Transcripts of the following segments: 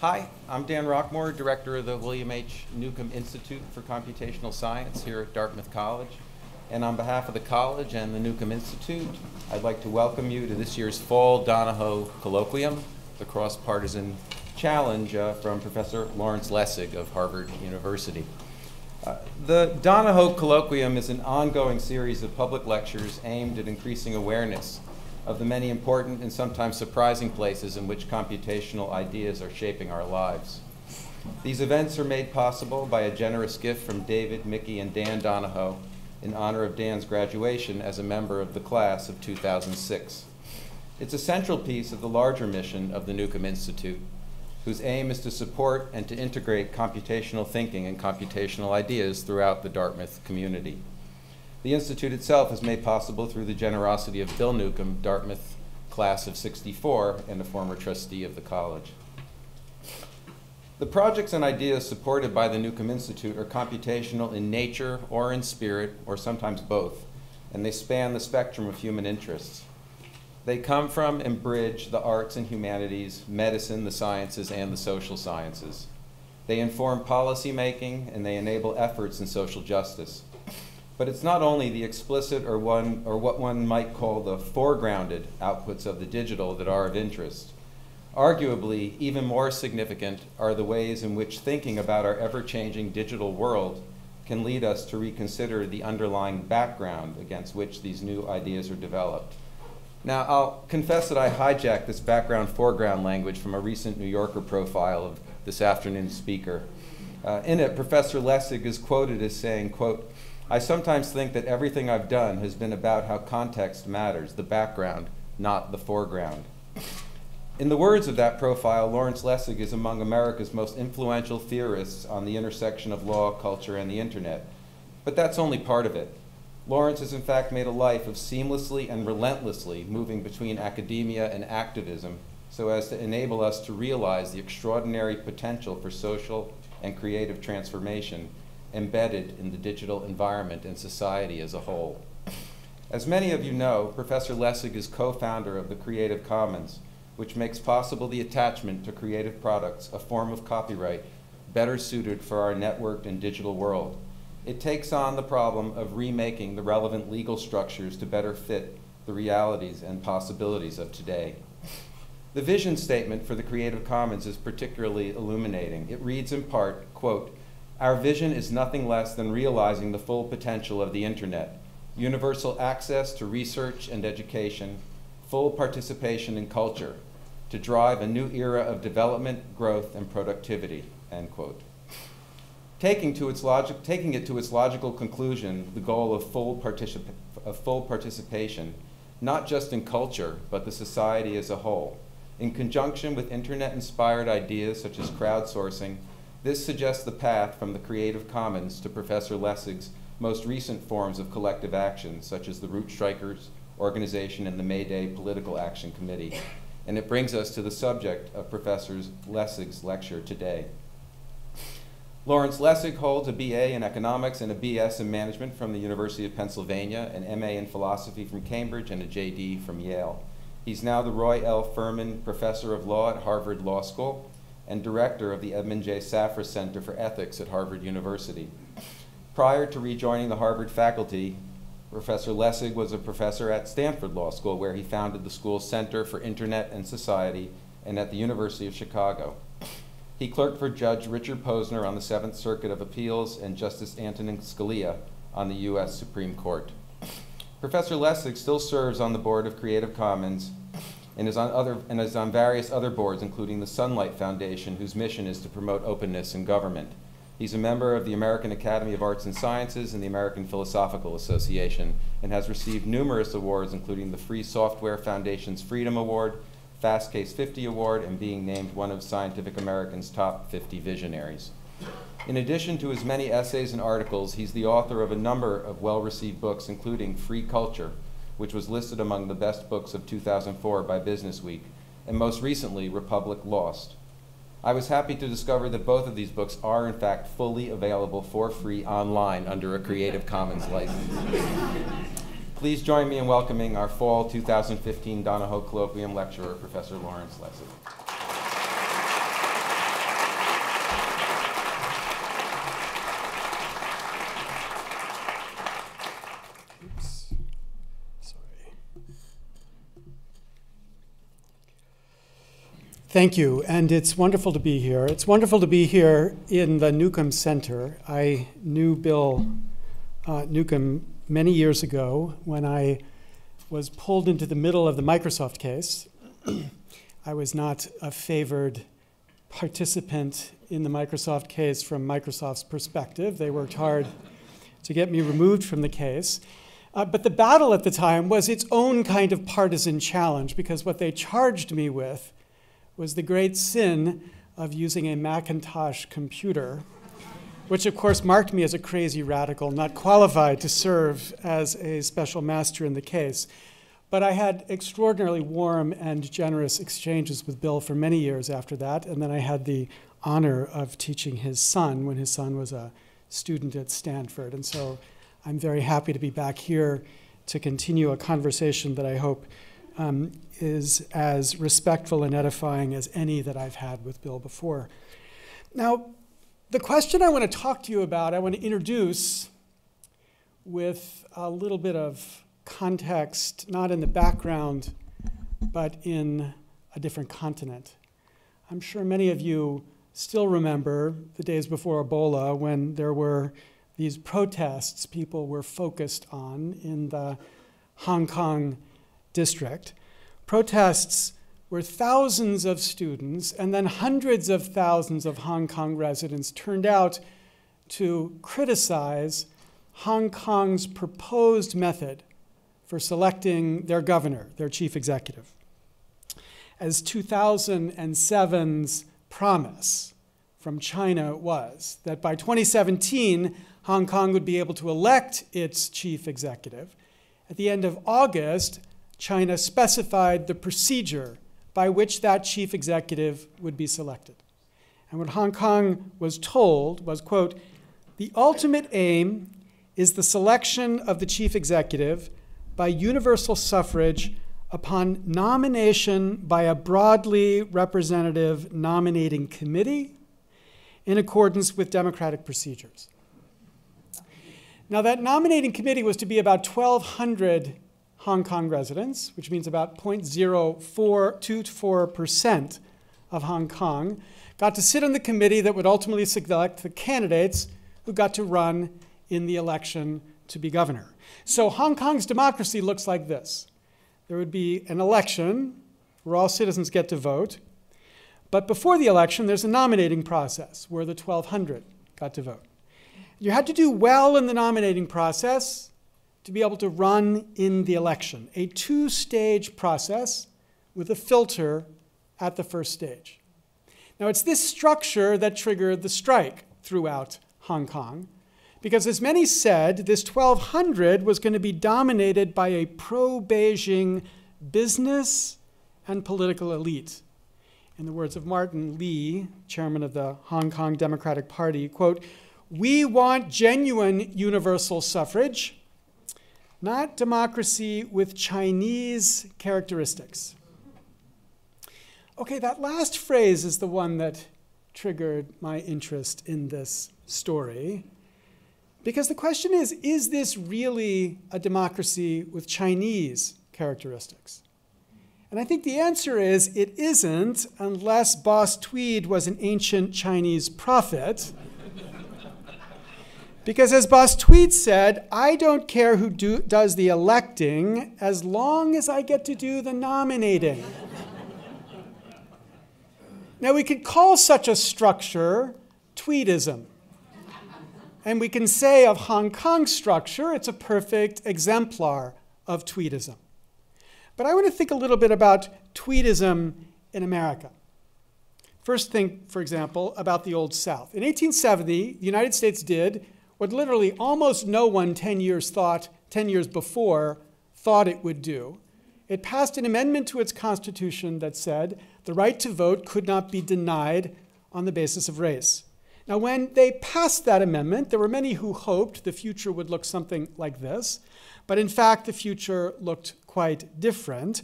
Hi, I'm Dan Rockmore, Director of the William H. Neukom Institute for Computational Science here at Dartmouth College. And on behalf of the college and the Neukom Institute, I'd like to welcome you to this year's Fall Donoho Colloquium, the cross-partisan challenge uh, from Professor Lawrence Lessig of Harvard University. Uh, the Donoho Colloquium is an ongoing series of public lectures aimed at increasing awareness of the many important and sometimes surprising places in which computational ideas are shaping our lives. These events are made possible by a generous gift from David, Mickey, and Dan Donoho in honor of Dan's graduation as a member of the class of 2006. It's a central piece of the larger mission of the Neukom Institute, whose aim is to support and to integrate computational thinking and computational ideas throughout the Dartmouth community. The Institute itself is made possible through the generosity of Bill Neukom, Dartmouth class of 64, and a former trustee of the college. The projects and ideas supported by the Neukom Institute are computational in nature or in spirit, or sometimes both, and they span the spectrum of human interests. They come from and bridge the arts and humanities, medicine, the sciences, and the social sciences. They inform policy making and they enable efforts in social justice. But it's not only the explicit or, one, or what one might call the foregrounded outputs of the digital that are of interest. Arguably, even more significant are the ways in which thinking about our ever-changing digital world can lead us to reconsider the underlying background against which these new ideas are developed. Now, I'll confess that I hijacked this background-foreground language from a recent New Yorker profile of this afternoon's speaker. Uh, in it, Professor Lessig is quoted as saying, quote, I sometimes think that everything I've done has been about how context matters, the background, not the foreground. In the words of that profile, Lawrence Lessig is among America's most influential theorists on the intersection of law, culture, and the internet. But that's only part of it. Lawrence has in fact made a life of seamlessly and relentlessly moving between academia and activism so as to enable us to realize the extraordinary potential for social and creative transformation embedded in the digital environment and society as a whole. As many of you know, Professor Lessig is co-founder of the Creative Commons, which makes possible the attachment to creative products, a form of copyright better suited for our networked and digital world. It takes on the problem of remaking the relevant legal structures to better fit the realities and possibilities of today. The vision statement for the Creative Commons is particularly illuminating. It reads in part, quote, our vision is nothing less than realizing the full potential of the internet, universal access to research and education, full participation in culture, to drive a new era of development, growth, and productivity, end quote. Taking, to its taking it to its logical conclusion, the goal of full, particip of full participation, not just in culture, but the society as a whole, in conjunction with internet-inspired ideas such as crowdsourcing this suggests the path from the Creative Commons to Professor Lessig's most recent forms of collective action, such as the Rootstrikers organization and the May Day Political Action Committee. And it brings us to the subject of Professor Lessig's lecture today. Lawrence Lessig holds a BA in economics and a BS in management from the University of Pennsylvania, an MA in philosophy from Cambridge, and a JD from Yale. He's now the Roy L. Furman Professor of Law at Harvard Law School and director of the Edmond J. Safra Center for Ethics at Harvard University. Prior to rejoining the Harvard faculty, Professor Lessig was a professor at Stanford Law School, where he founded the school's Center for Internet and Society, and at the University of Chicago. He clerked for Judge Richard Posner on the Seventh Circuit of Appeals and Justice Antonin Scalia on the U.S. Supreme Court. Professor Lessig still serves on the board of Creative Commons and is on, other, and is on various other boards, including the Sunlight Foundation, whose mission is to promote openness in government. He's a member of the American Academy of Arts and Sciences and the American Philosophical Association, and has received numerous awards, including the Free Software Foundation's Freedom Award, Fastcase 50 Award, and being named one of Scientific American's top 50 visionaries. In addition to his many essays and articles, he's the author of a number of well-received books, including Free Culture, which was listed among the best books of 2004 by Businessweek, and most recently, Republic Lost. I was happy to discover that both of these books are, in fact, fully available for free online under a Creative Commons license. Please join me in welcoming our Fall 2015 Donoho Colloquium lecturer, Professor Lawrence Lessig. Thank you, and it's wonderful to be here. It's wonderful to be here in the Neukom Center. I knew Bill uh, Neukom many years ago when I was pulled into the middle of the Microsoft case. I was not a favored participant in the Microsoft case from Microsoft's perspective. They worked hard to get me removed from the case. Uh, but the battle at the time was its own kind of partisan challenge because what they charged me with was the great sin of using a Macintosh computer, which of course marked me as a crazy radical, not qualified to serve as a special master in the case. But I had extraordinarily warm and generous exchanges with Bill for many years after that, and then I had the honor of teaching his son when his son was a student at Stanford. And so I'm very happy to be back here to continue a conversation that I hope um, is as respectful and edifying as any that I've had with Bill before. Now, the question I want to talk to you about, I want to introduce with a little bit of context, not in the background, but in a different continent. I'm sure many of you still remember the days before Ebola when there were these protests people were focused on in the Hong Kong district. Protests where thousands of students and then hundreds of thousands of Hong Kong residents turned out to criticize Hong Kong's proposed method for selecting their governor, their chief executive. As 2007's promise from China was that by 2017, Hong Kong would be able to elect its chief executive. At the end of August, China specified the procedure by which that chief executive would be selected. And what Hong Kong was told was, quote, the ultimate aim is the selection of the chief executive by universal suffrage upon nomination by a broadly representative nominating committee in accordance with democratic procedures. Now, that nominating committee was to be about 1,200 Hong Kong residents, which means about 0.0424% of Hong Kong, got to sit on the committee that would ultimately select the candidates who got to run in the election to be governor. So Hong Kong's democracy looks like this. There would be an election where all citizens get to vote. But before the election, there's a nominating process where the 1,200 got to vote. You had to do well in the nominating process to be able to run in the election, a two stage process with a filter at the first stage. Now, it's this structure that triggered the strike throughout Hong Kong, because as many said, this 1200 was going to be dominated by a pro Beijing business and political elite. In the words of Martin Lee, chairman of the Hong Kong Democratic Party, quote, we want genuine universal suffrage not democracy with Chinese characteristics. Okay, that last phrase is the one that triggered my interest in this story. Because the question is is this really a democracy with Chinese characteristics? And I think the answer is it isn't, unless Boss Tweed was an ancient Chinese prophet. Because as Boss Tweed said, I don't care who do, does the electing as long as I get to do the nominating. now, we could call such a structure Tweedism. And we can say of Hong Kong's structure, it's a perfect exemplar of Tweedism. But I want to think a little bit about Tweedism in America. First, think, for example, about the Old South. In 1870, the United States did what literally almost no one 10 years thought 10 years before thought it would do. It passed an amendment to its constitution that said the right to vote could not be denied on the basis of race. Now, when they passed that amendment, there were many who hoped the future would look something like this, but in fact, the future looked quite different,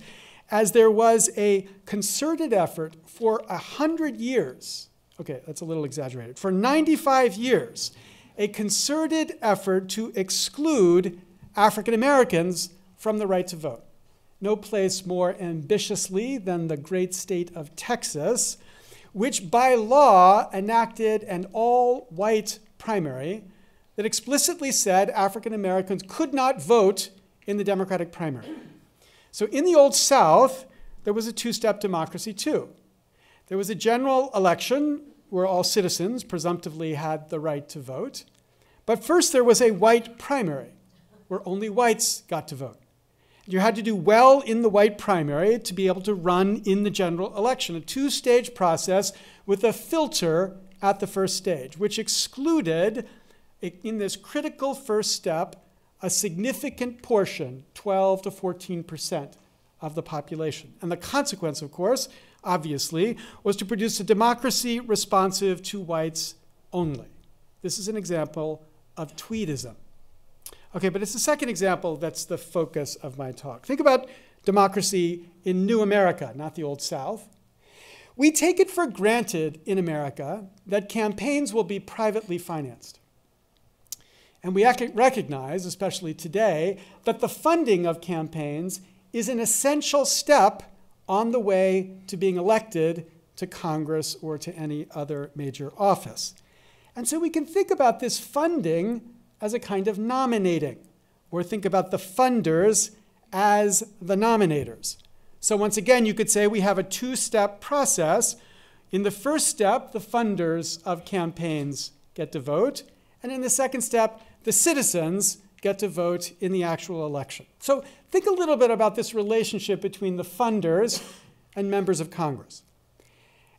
as there was a concerted effort for a hundred years. Okay, that's a little exaggerated. For 95 years, a concerted effort to exclude African Americans from the right to vote. no place more ambitiously than the great state of Texas, which by law enacted an all white primary that explicitly said African Americans could not vote in the Democratic primary. So in the Old South, there was a two step democracy too. There was a general election where all citizens presumptively had the right to vote. But first, there was a white primary where only whites got to vote. You had to do well in the white primary to be able to run in the general election, a two stage process with a filter at the first stage, which excluded, in this critical first step, a significant portion, 12 to 14 percent of the population. And the consequence, of course, obviously, was to produce a democracy responsive to whites only. This is an example of Tweedism. Okay, but it's the second example that's the focus of my talk. Think about democracy in New America, not the Old South. We take it for granted in America that campaigns will be privately financed. And we recognize, especially today, that the funding of campaigns is an essential step on the way to being elected to Congress or to any other major office. And so we can think about this funding as a kind of nominating, or think about the funders as the nominators. So once again, you could say we have a two step process. In the first step, the funders of campaigns get to vote. And in the second step, the citizens get to vote in the actual election. So think a little bit about this relationship between the funders and members of Congress.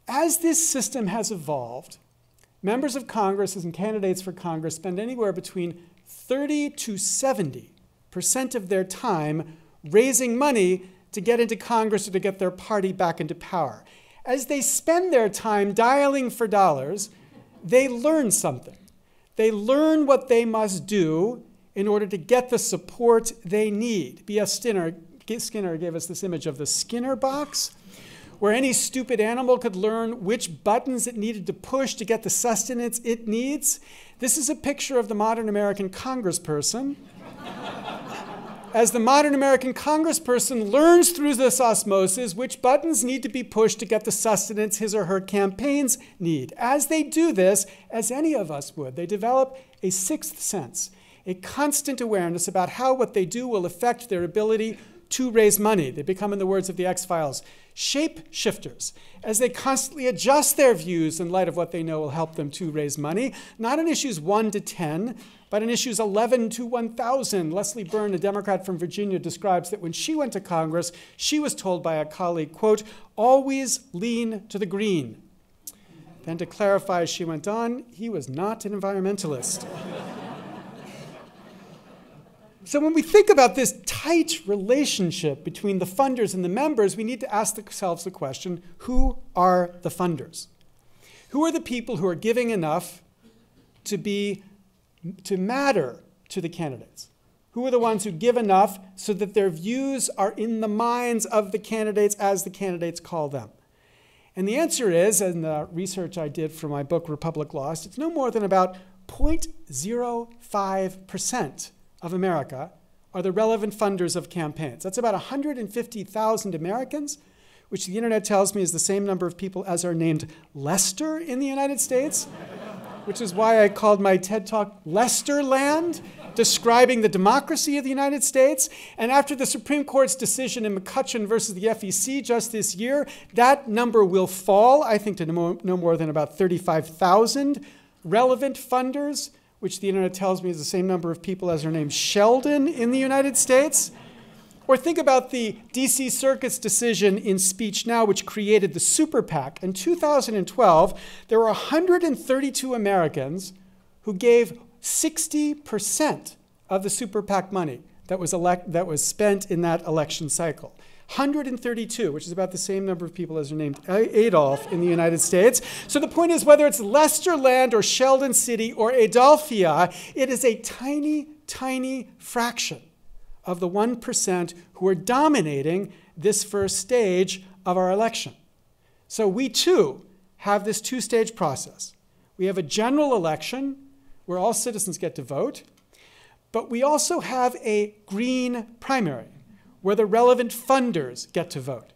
As this system has evolved, members of Congress and candidates for Congress spend anywhere between 30 to 70 percent of their time raising money to get into Congress or to get their party back into power. As they spend their time dialing for dollars, they learn something. They learn what they must do in order to get the support they need. B.F. Skinner, Skinner gave us this image of the Skinner box, where any stupid animal could learn which buttons it needed to push to get the sustenance it needs. This is a picture of the modern American congressperson. As the modern American congressperson learns through this osmosis which buttons need to be pushed to get the sustenance his or her campaigns need. As they do this, as any of us would, they develop a sixth sense a constant awareness about how what they do will affect their ability to raise money. They become, in the words of the X Files, shape shifters as they constantly adjust their views in light of what they know will help them to raise money, not on issues 1 to 10, but in issues 11 to 1,000. Leslie Byrne, a Democrat from Virginia, describes that when she went to Congress, she was told by a colleague, quote, always lean to the green. Then to clarify, she went on, he was not an environmentalist. So when we think about this tight relationship between the funders and the members, we need to ask ourselves the question who are the funders? Who are the people who are giving enough to be to matter to the candidates? Who are the ones who give enough so that their views are in the minds of the candidates as the candidates call them? And the answer is, in the research I did for my book Republic Lost, it's no more than about 0.05% of America are the relevant funders of campaigns. That's about 150,000 Americans, which the internet tells me is the same number of people as are named Lester in the United States, which is why I called my TED Talk Lesterland, describing the democracy of the United States. And after the Supreme Court's decision in McCutcheon versus the FEC just this year, that number will fall, I think, to no more than about 35,000 relevant funders which the internet tells me is the same number of people as her name Sheldon in the United States. Or think about the DC Circuit's decision in SpeechNow, which created the Super PAC. In 2012, there were 132 Americans who gave 60% of the Super PAC money that was, that was spent in that election cycle. 132, which is about the same number of people as are named Adolf in the United States. So the point is whether it's Lesterland or Sheldon City or Adolphia, it is a tiny, tiny fraction of the 1% who are dominating this first stage of our election. So we too have this two stage process. We have a general election where all citizens get to vote, but we also have a green primary where the relevant funders get to vote.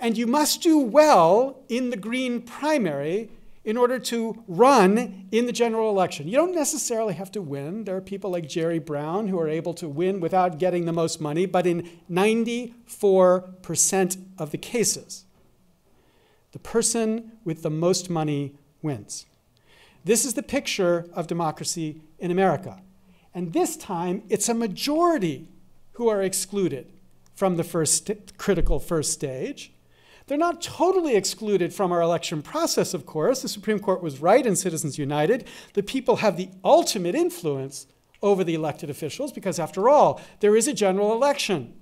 And you must do well in the Green primary in order to run in the general election. You don't necessarily have to win. There are people like Jerry Brown who are able to win without getting the most money, but in 94% of the cases, the person with the most money wins. This is the picture of democracy in America. And this time, it's a majority who are excluded from the first critical first stage. They're not totally excluded from our election process, of course. The Supreme Court was right in Citizens United. The people have the ultimate influence over the elected officials because, after all, there is a general election.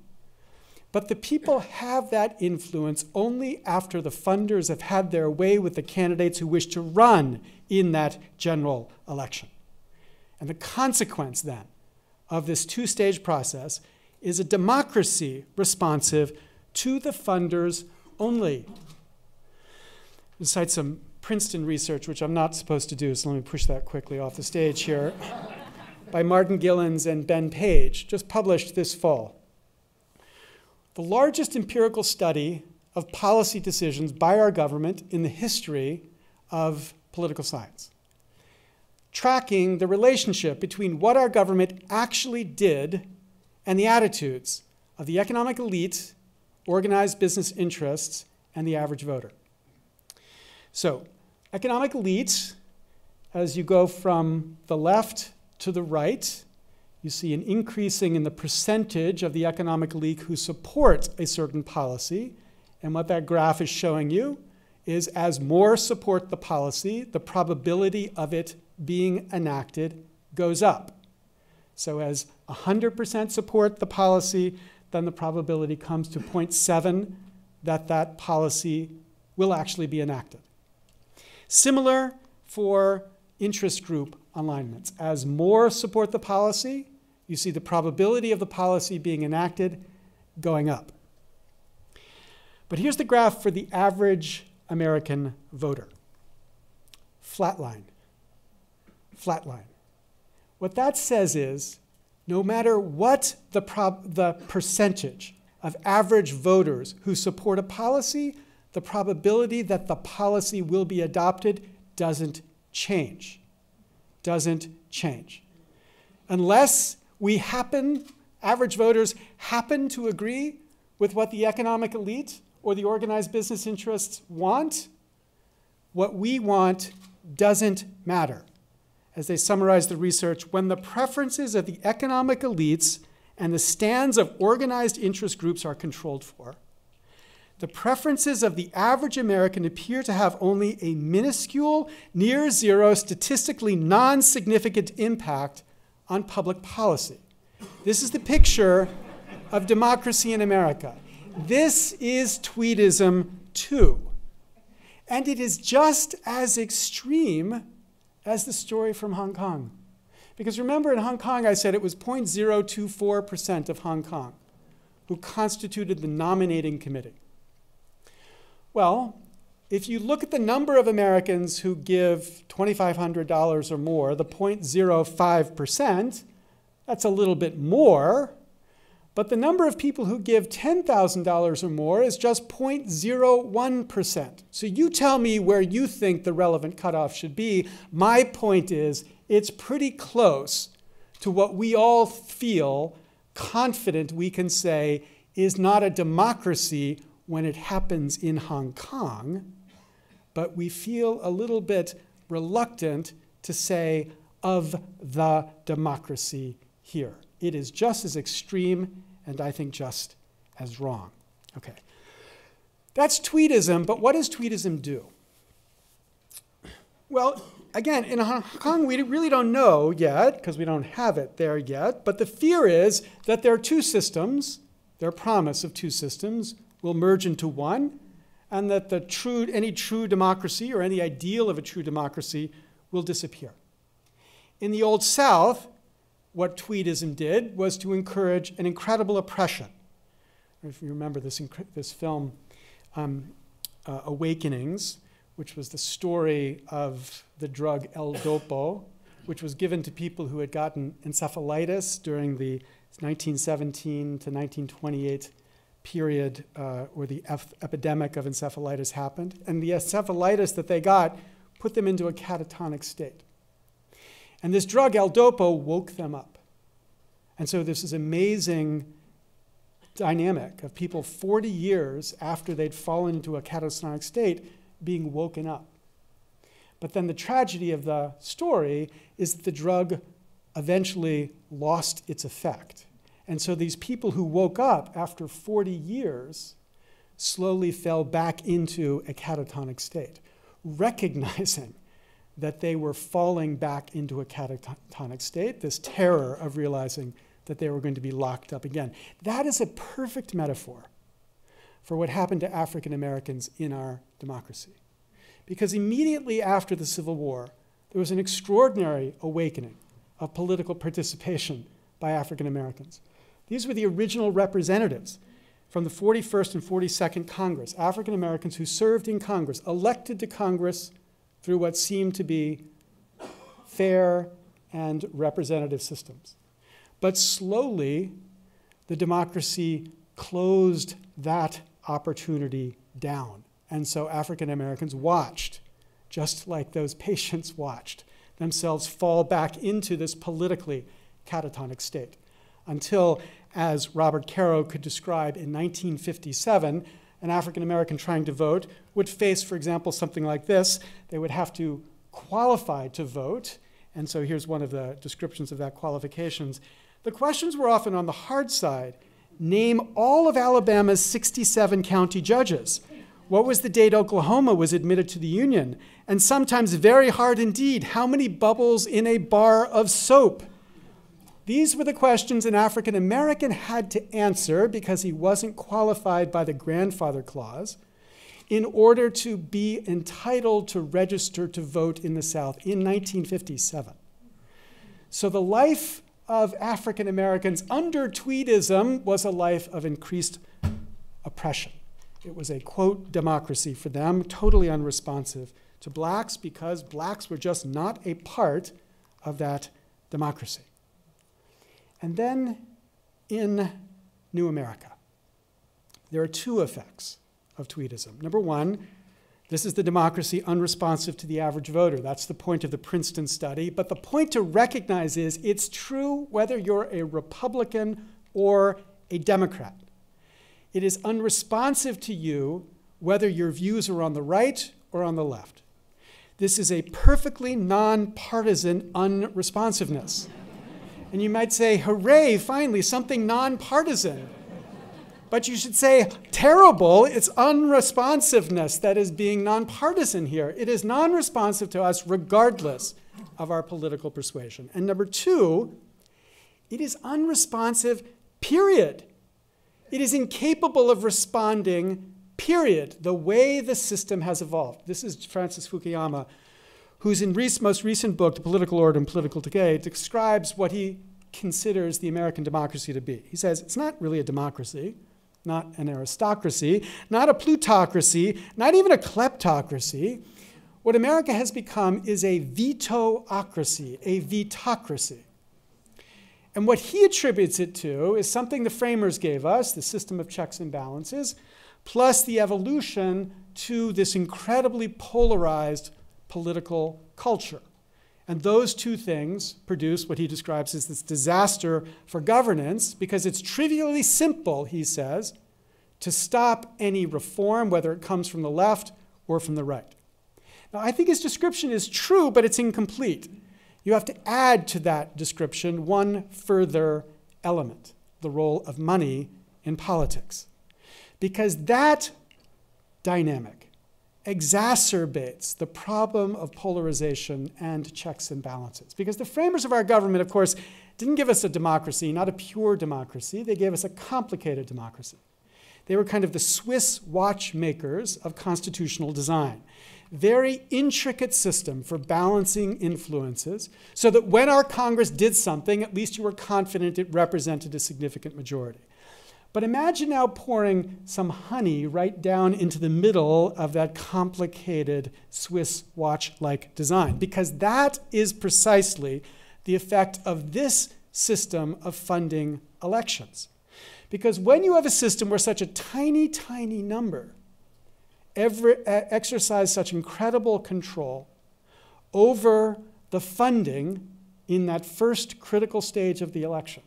But the people have that influence only after the funders have had their way with the candidates who wish to run in that general election. And the consequence then of this two stage process is a democracy responsive to the funders only. I'll cite some Princeton research, which I'm not supposed to do, so let me push that quickly off the stage here, by Martin Gilens and Ben Page, just published this fall. The largest empirical study of policy decisions by our government in the history of political science, tracking the relationship between what our government actually did and the attitudes of the economic elite organized business interests, and the average voter. So, economic elites, as you go from the left to the right, you see an increasing in the percentage of the economic elite who support a certain policy. And what that graph is showing you is as more support the policy, the probability of it being enacted goes up. So, as 100% support the policy, then the probability comes to 0.7 that that policy will actually be enacted. Similar for interest group alignments. As more support the policy, you see the probability of the policy being enacted going up. But here's the graph for the average American voter. Flatline. Flatline. What that says is no matter what the, the percentage of average voters who support a policy, the probability that the policy will be adopted doesn't change. Doesn't change. Unless we happen, average voters happen to agree with what the economic elite or the organized business interests want, what we want doesn't matter as they summarize the research, when the preferences of the economic elites and the stands of organized interest groups are controlled for, the preferences of the average American appear to have only a minuscule, near zero, statistically non significant impact on public policy. This is the picture of democracy in America. This is Tweedism too. And it is just as extreme as the story from Hong Kong. Because remember, in Hong Kong, I said it was 0.024% of Hong Kong who constituted the nominating committee. Well, if you look at the number of Americans who give $2,500 or more, the 0.05%, that's a little bit more but the number of people who give $10,000 or more is just 0.01%. So you tell me where you think the relevant cutoff should be. My point is, it's pretty close to what we all feel confident we can say is not a democracy when it happens in Hong Kong, but we feel a little bit reluctant to say of the democracy here. It is just as extreme and I think just as wrong. Okay. That's Tweedism, but what does Tweedism do? Well, again, in Hong Kong, we really don't know yet because we don't have it there yet. But the fear is that there are two systems, their promise of two systems will merge into one, and that the true, any true democracy or any ideal of a true democracy will disappear. In the Old South, what Tweedism did was to encourage an incredible oppression. If you remember this, this film, um, uh, Awakenings, which was the story of the drug L-Dopa, which was given to people who had gotten encephalitis during the 1917 to 1928 period uh, where the ep- epidemic of encephalitis happened. And the encephalitis that they got put them into a catatonic state. And this drug, L-Dopa, woke them up. And so this is amazing dynamic of people 40 years after they'd fallen into a catatonic state being woken up. But then the tragedy of the story is that the drug eventually lost its effect. And so these people who woke up after 40 years slowly fell back into a catatonic state, recognizing that they were falling back into a catatonic state, this terror of realizing that they were going to be locked up again. That is a perfect metaphor for what happened to African Americans in our democracy. Because immediately after the Civil War, there was an extraordinary awakening of political participation by African Americans. These were the original representatives from the 41st and 42nd Congress, African Americans who served in Congress, elected to Congress through what seemed to be fair and representative systems. But slowly, the democracy closed that opportunity down. And so African Americans watched, just like those patients watched, themselves fall back into this politically catatonic state. Until, as Robert Caro could describe in 1957, an African American trying to vote would face, for example, something like this. They would have to qualify to vote. And so here's one of the descriptions of that qualifications. The questions were often on the hard side. Name all of Alabama's 67 county judges. What was the date Oklahoma was admitted to the Union? And sometimes very hard indeed. How many bubbles in a bar of soap? These were the questions an African American had to answer because he wasn't qualified by the grandfather clause in order to be entitled to register to vote in the South in 1957. So the life of African Americans under Tweedism was a life of increased oppression. It was a quote democracy for them, totally unresponsive to blacks because blacks were just not a part of that democracy. And then in New America, there are two effects of Tweedism. Number one, this is the democracy unresponsive to the average voter. That's the point of the Princeton study. But the point to recognize is it's true whether you're a Republican or a Democrat. It is unresponsive to you whether your views are on the right or on the left. This is a perfectly nonpartisan unresponsiveness. And you might say, hooray, finally, something nonpartisan. But you should say, terrible, it's unresponsiveness that is being nonpartisan here. It is non responsive to us regardless of our political persuasion. And number two, it is unresponsive, period. It is incapable of responding, period, the way the system has evolved. This is Francis Fukuyama, whose in Reese's most recent book, The Political Order and Political Decay, describes what he considers the American democracy to be. He says it's not really a democracy not an aristocracy, not a plutocracy, not even a kleptocracy. What America has become is a vetoocracy, a vetocracy. And what he attributes it to is something the framers gave us the system of checks and balances, plus the evolution to this incredibly polarized political culture. And those two things produce what he describes as this disaster for governance because it's trivially simple, he says, to stop any reform, whether it comes from the left or from the right. Now, I think his description is true, but it's incomplete. You have to add to that description one further element the role of money in politics. Because that dynamic exacerbates the problem of polarization and checks and balances. Because the framers of our government, of course, didn't give us a democracy, not a pure democracy, they gave us a complicated democracy. They were kind of the Swiss watchmakers of constitutional design. Very intricate system for balancing influences so that when our Congress did something, at least you were confident it represented a significant majority. But imagine now pouring some honey right down into the middle of that complicated Swiss watch like design, because that is precisely the effect of this system of funding elections. Because when you have a system where such a tiny, tiny number ever, exercise such incredible control over the funding in that first critical stage of the election,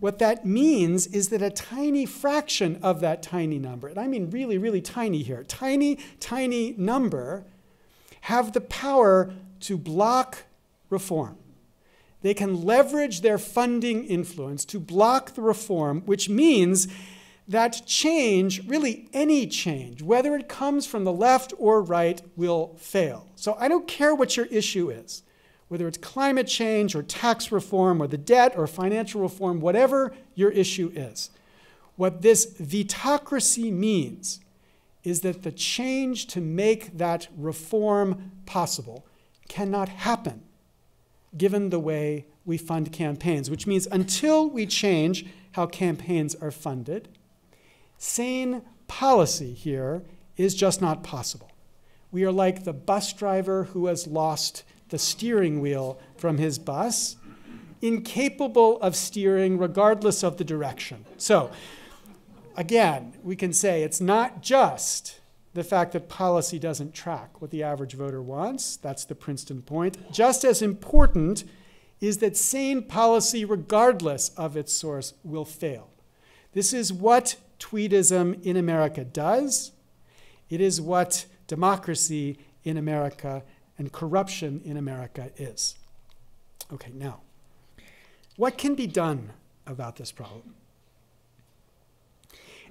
what that means is that a tiny fraction of that tiny number, and I mean really, really tiny here, tiny, tiny number, have the power to block reform. They can leverage their funding influence to block the reform, which means that change, really any change, whether it comes from the left or right, will fail. So I don't care what your issue is, whether it's climate change or tax reform or the debt or financial reform, whatever your issue is. What this vetocracy means is that the change to make that reform possible cannot happen given the way we fund campaigns, which means until we change how campaigns are funded, sane policy here is just not possible. We are like the bus driver who has lost the steering wheel from his bus, incapable of steering regardless of the direction. So, again, we can say it's not just the fact that policy doesn't track what the average voter wants. That's the Princeton point. Just as important is that sane policy, regardless of its source, will fail. This is what tweedism in America does. It is what democracy in America and corruption in America is. Okay, now, what can be done about this problem?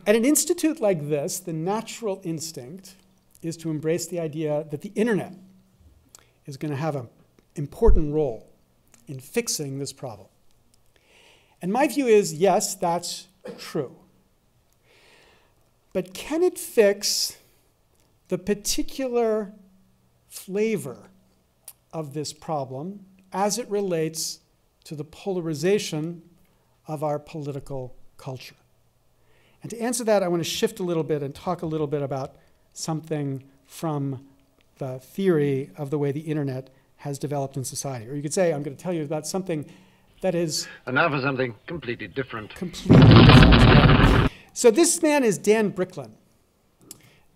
At an institute like this, the natural instinct is to embrace the idea that the internet is going to have an important role in fixing this problem. And my view is yes, that's true. But can it fix the particular flavor of this problem as it relates to the polarization of our political culture? And to answer that, I want to shift a little bit and talk a little bit about something from the theory of the way the internet has developed in society. Or you could say, I'm going to tell you about something that is. And now for something completely different. Completely different. So this man is Dan Bricklin.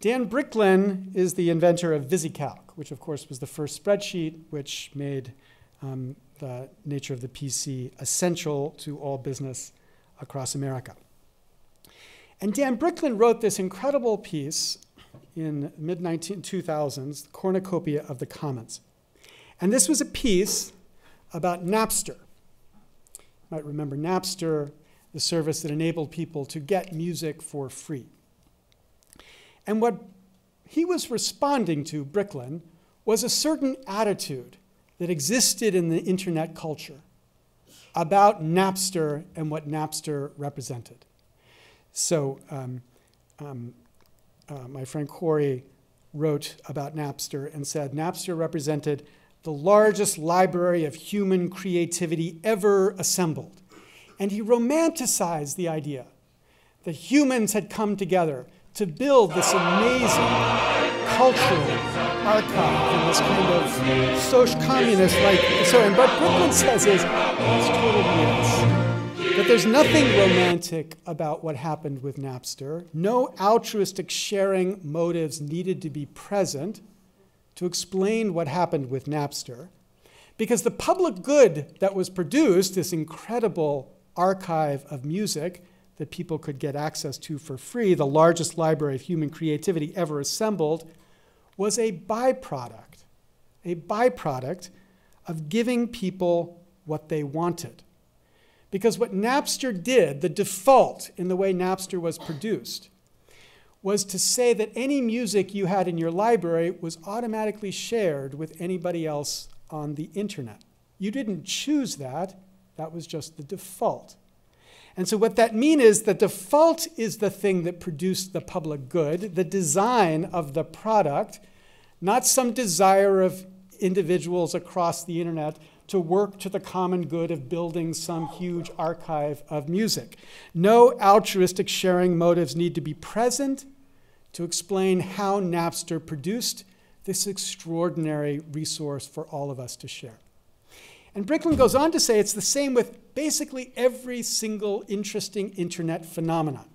Dan Bricklin is the inventor of VisiCalc, which of course was the first spreadsheet which made um, the nature of the PC essential to all business across America. And Dan Bricklin wrote this incredible piece in mid 2000s, the Cornucopia of the Commons. And this was a piece about Napster. You might remember Napster, the service that enabled people to get music for free. And what he was responding to, Bricklin, was a certain attitude that existed in the internet culture about Napster and what Napster represented. So um, um, uh, my friend Corey wrote about Napster and said Napster represented the largest library of human creativity ever assembled. And he romanticized the idea that humans had come together to build this amazing cultural archive and this kind of social communist like. So, and what Bricklin says is it's total BS. But there's nothing romantic about what happened with Napster. No altruistic sharing motives needed to be present to explain what happened with Napster. Because the public good that was produced, this incredible archive of music that people could get access to for free, the largest library of human creativity ever assembled, was a byproduct, a byproduct of giving people what they wanted. Because what Napster did, the default in the way Napster was produced, was to say that any music you had in your library was automatically shared with anybody else on the internet. You didn't choose that, that was just the default. And so, what that means is the default is the thing that produced the public good, the design of the product, not some desire of individuals across the internet to work to the common good of building some huge archive of music. No altruistic sharing motives need to be present to explain how Napster produced this extraordinary resource for all of us to share. And Bricklin goes on to say it's the same with basically every single interesting internet phenomenon.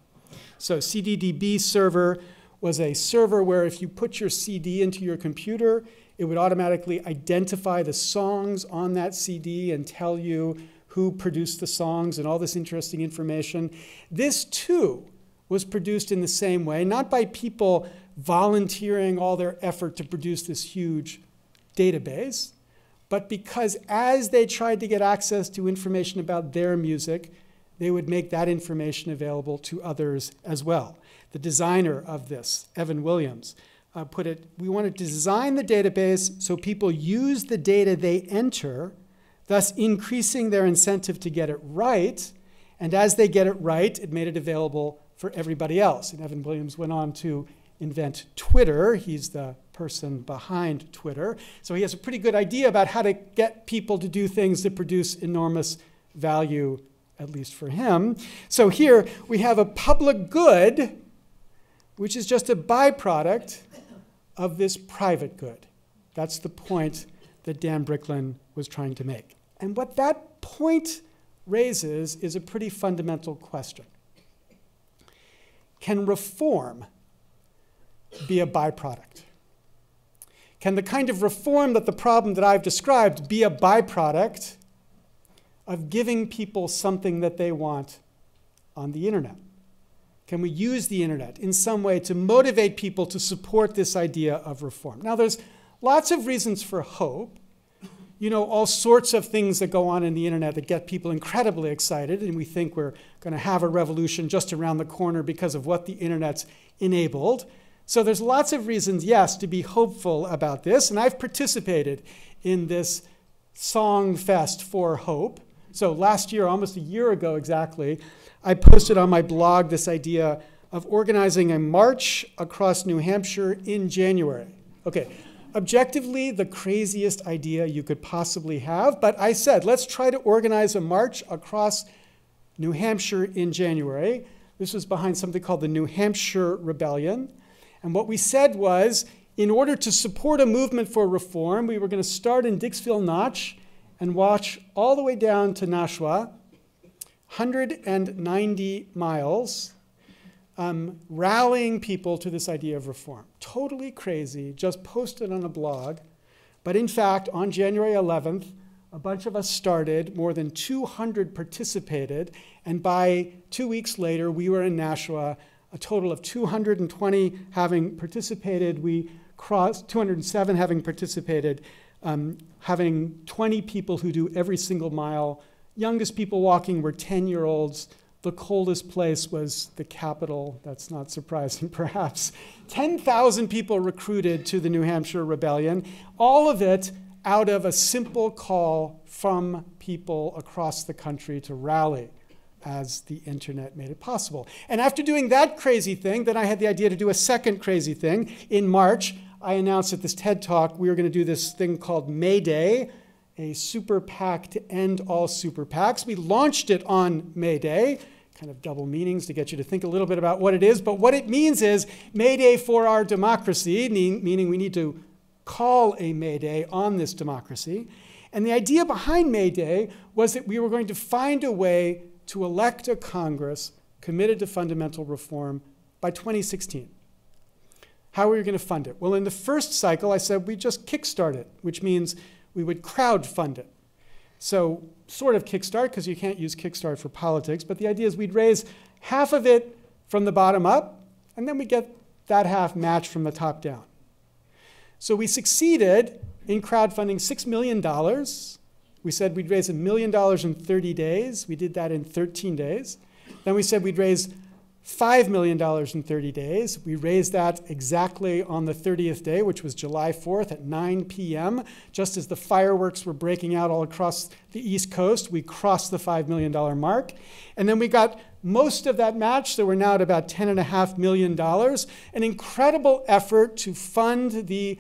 So CDDB server was a server where if you put your CD into your computer, it would automatically identify the songs on that CD and tell you who produced the songs and all this interesting information. This too was produced in the same way, not by people volunteering all their effort to produce this huge database, but because as they tried to get access to information about their music, they would make that information available to others as well. The designer of this, Evan Williams, uh, put it we wanted to design the database so people use the data they enter, thus increasing their incentive to get it right. And as they get it right, it made it available for everybody else. And Evan Williams went on to invent Twitter. He's the person behind Twitter. So he has a pretty good idea about how to get people to do things that produce enormous value, at least for him. So here we have a public good, which is just a byproduct of this private good. That's the point that Dan Bricklin was trying to make. And what that point raises is a pretty fundamental question Can reform be a byproduct? Can the kind of reform that the problem that I've described be a byproduct of giving people something that they want on the internet? Can we use the internet in some way to motivate people to support this idea of reform? Now, there's lots of reasons for hope. You know, all sorts of things that go on in the internet that get people incredibly excited, and we think we're going to have a revolution just around the corner because of what the internet's enabled. So there's lots of reasons, yes, to be hopeful about this, and I've participated in this song fest for hope. So last year, almost a year ago exactly, I posted on my blog this idea of organizing a march across New Hampshire in January. Okay, objectively, the craziest idea you could possibly have, but I said, let's try to organize a march across New Hampshire in January. This was behind something called the New Hampshire Rebellion. And what we said was, in order to support a movement for reform, we were going to start in Dixville Notch and watch all the way down to Nashua 190 miles, um, rallying people to this idea of reform. Totally crazy, just posted on a blog. But in fact, on January 11th, a bunch of us started, more than 200 participated, and by two weeks later, we were in Nashua, a total of 220 having participated. We crossed 207 having participated, um, having 20 people who do every single mile youngest people walking were 10 year olds. The coldest place was the capital. That's not surprising, perhaps. 10,000 people recruited to the New Hampshire Rebellion, all of it out of a simple call from people across the country to rally as the internet made it possible. And after doing that crazy thing, then I had the idea to do a second crazy thing. In March, I announced at this TED Talk we were going to do this thing called May Day, a super PAC to end all super PACs. We launched it on May Day, kind of double meanings to get you to think a little bit about what it is. But what it means is May Day for our democracy, meaning we need to call a May Day on this democracy. And the idea behind May Day was that we were going to find a way to elect a Congress committed to fundamental reform by 2016. How are we going to fund it? Well, in the first cycle, I said we just kickstart it, which means we would crowdfund it. So, sort of Kickstart, because you can't use Kickstart for politics, but the idea is we'd raise half of it from the bottom up, and then we get that half matched from the top down. So we succeeded in crowdfunding $6 million. We said we'd raise a million dollars in 30 days. We did that in 13 days. Then we said we'd raise $5 million in 30 days. We raised that exactly on the 30th day, which was July 4th at 9 p.m. Just as the fireworks were breaking out all across the East Coast, we crossed the $5 million mark. And then we got most of that match, so we're now at about $10.5 million. An incredible effort to fund the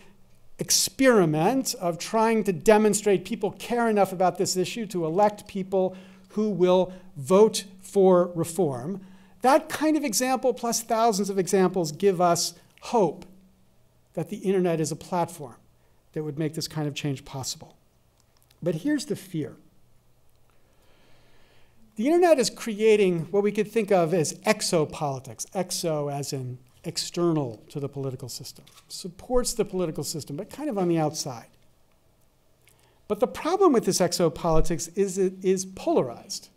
experiment of trying to demonstrate people care enough about this issue to elect people who will vote for reform. That kind of example, plus thousands of examples, give us hope that the internet is a platform that would make this kind of change possible. But here's the fear the internet is creating what we could think of as exopolitics, exo as in external to the political system, supports the political system, but kind of on the outside. But the problem with this exopolitics is it is polarized.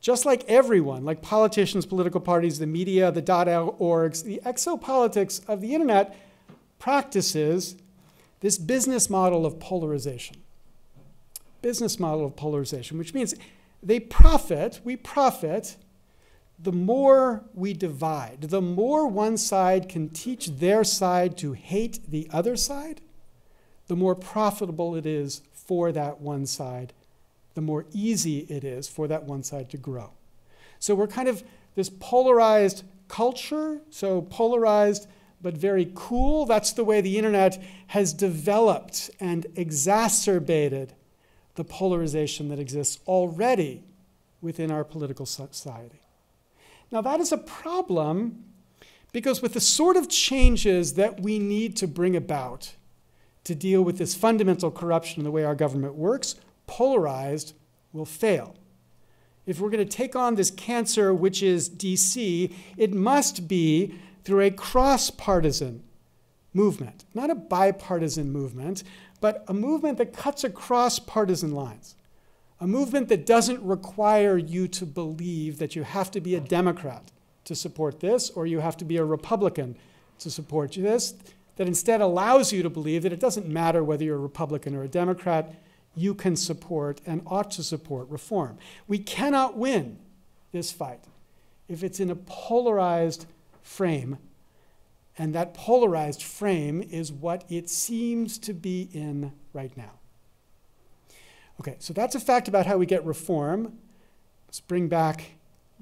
Just like everyone, like politicians, political parties, the media, the dot .orgs, the exopolitics of the internet practices this business model of polarization. Business model of polarization, which means they profit, we profit, the more we divide, the more one side can teach their side to hate the other side, the more profitable it is for that one side, the more easy it is for that one side to grow. So we're kind of this polarized culture, so polarized but very cool. That's the way the internet has developed and exacerbated the polarization that exists already within our political society. Now, that is a problem because, with the sort of changes that we need to bring about to deal with this fundamental corruption in the way our government works, polarized will fail. If we're going to take on this cancer, which is DC, it must be through a cross partisan movement, not a bipartisan movement, but a movement that cuts across partisan lines. A movement that doesn't require you to believe that you have to be a Democrat to support this or you have to be a Republican to support this, that instead allows you to believe that it doesn't matter whether you're a Republican or a Democrat, you can support and ought to support reform. We cannot win this fight if it's in a polarized frame. And that polarized frame is what it seems to be in right now. Okay, so that's a fact about how we get reform. Let's bring back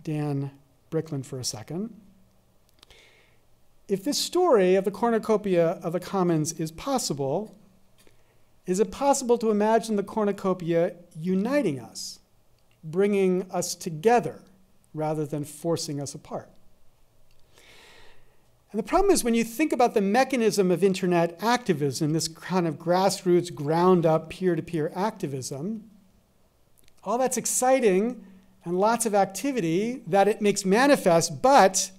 Dan Bricklin for a second. If this story of the cornucopia of the commons is possible, is it possible to imagine the cornucopia uniting us, bringing us together rather than forcing us apart? And the problem is when you think about the mechanism of internet activism, this kind of grassroots, ground up, peer to peer activism, all that's exciting and lots of activity that it makes manifest, but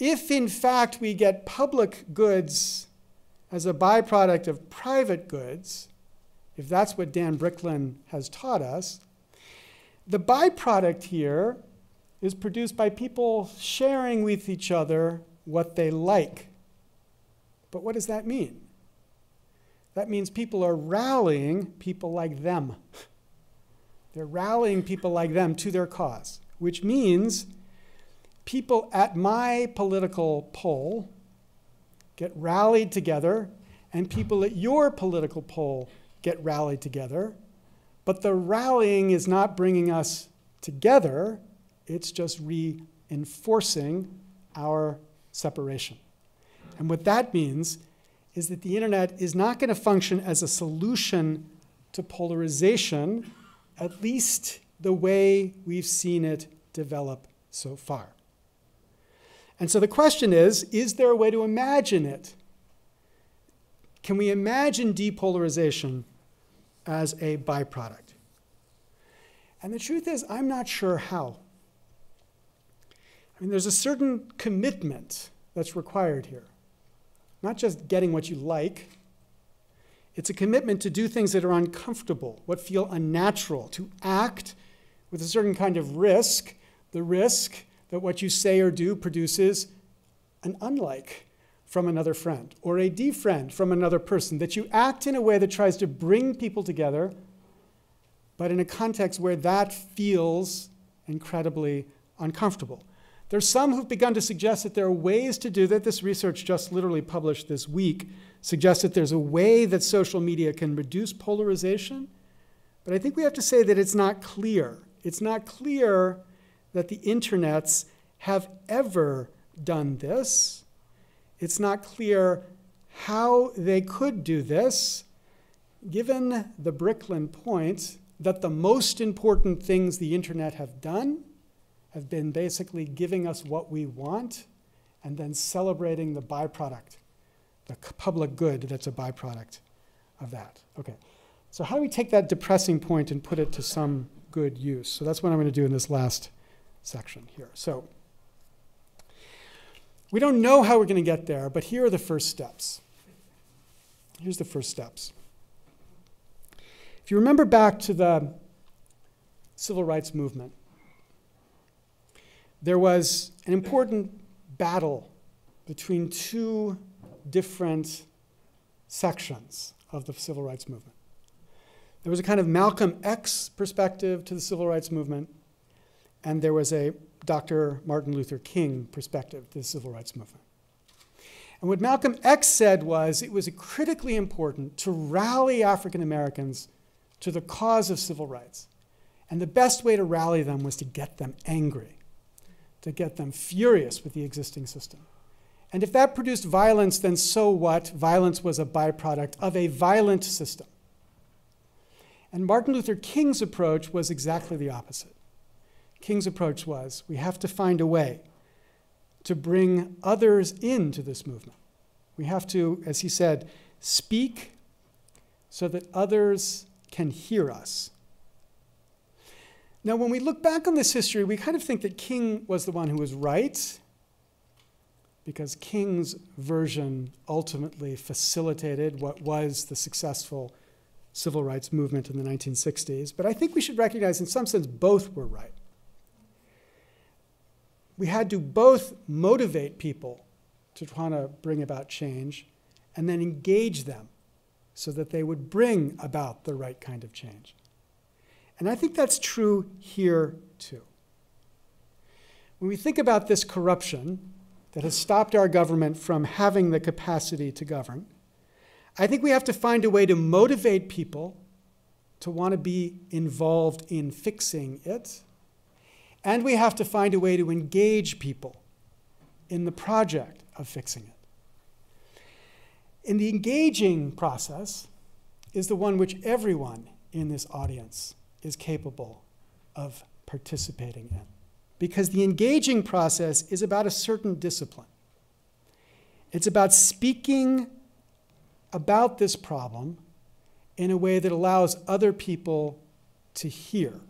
if in fact we get public goods as a byproduct of private goods, if that's what Dan Bricklin has taught us, the byproduct here is produced by people sharing with each other what they like. But what does that mean? That means people are rallying people like them. They're rallying people like them to their cause, which means people at my political pole get rallied together, and people at your political pole get rallied together. But the rallying is not bringing us together, it's just reinforcing our separation. And what that means is that the internet is not going to function as a solution to polarization, at least the way we've seen it develop so far. And so the question is is there a way to imagine it? Can we imagine depolarization as a byproduct? And the truth is, I'm not sure how. I mean, there's a certain commitment that's required here. Not just getting what you like, it's a commitment to do things that are uncomfortable, what feel unnatural, to act with a certain kind of risk, the risk that what you say or do produces an unlike from another friend or a defriend from another person, that you act in a way that tries to bring people together, but in a context where that feels incredibly uncomfortable. There's some who've begun to suggest that there are ways to do that. This research just literally published this week suggests that there's a way that social media can reduce polarization. But I think we have to say that it's not clear. It's not clear that the internets have ever done this. It's not clear how they could do this, given the Bricklin point that the most important things the internet have done have been basically giving us what we want and then celebrating the byproduct, the public good that's a byproduct of that. Okay. So, how do we take that depressing point and put it to some good use? So, that's what I'm going to do in this last section here. So, we don't know how we're going to get there, but here are the first steps. Here's the first steps. If you remember back to the civil rights movement, there was an important battle between two different sections of the civil rights movement. There was a kind of Malcolm X perspective to the civil rights movement, and there was a Dr. Martin Luther King perspective to the civil rights movement. And what Malcolm X said was it was critically important to rally African Americans to the cause of civil rights. And the best way to rally them was to get them angry, to get them furious with the existing system. And if that produced violence, then so what? Violence was a byproduct of a violent system. And Martin Luther King's approach was exactly the opposite. King's approach was we have to find a way to bring others into this movement. We have to, as he said, speak so that others can hear us. Now, when we look back on this history, we kind of think that King was the one who was right, because King's version ultimately facilitated what was the successful civil rights movement in the 1960s. But I think we should recognize, in some sense, both were right. We had to both motivate people to try to bring about change and then engage them so that they would bring about the right kind of change. And I think that's true here too. When we think about this corruption that has stopped our government from having the capacity to govern, I think we have to find a way to motivate people to want to be involved in fixing it. And we have to find a way to engage people in the project of fixing it. In the engaging process is the one which everyone in this audience is capable of participating in. Because the engaging process is about a certain discipline. It's about speaking about this problem in a way that allows other people to hear,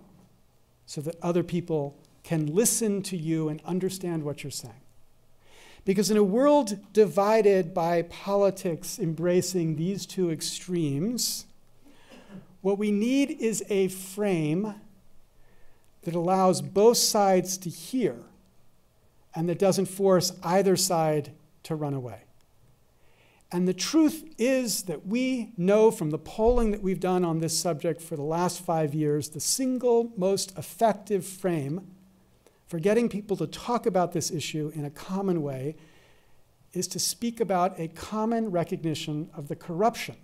so that other people can listen to you and understand what you're saying. Because in a world divided by politics embracing these two extremes, what we need is a frame that allows both sides to hear and that doesn't force either side to run away. And the truth is that we know from the polling that we've done on this subject for the last five years the single most effective frame for getting people to talk about this issue in a common way is to speak about a common recognition of the corruption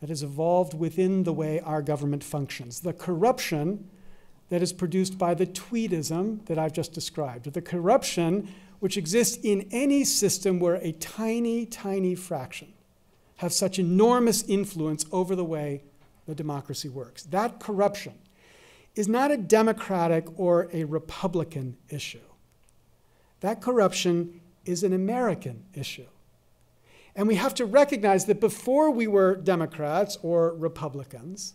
that has evolved within the way our government functions. The corruption that is produced by the tweedism that I've just described, the corruption which exists in any system where a tiny, tiny fraction have such enormous influence over the way the democracy works. That corruption is not a Democratic or a Republican issue. That corruption is an American issue. And we have to recognize that before we were Democrats or Republicans,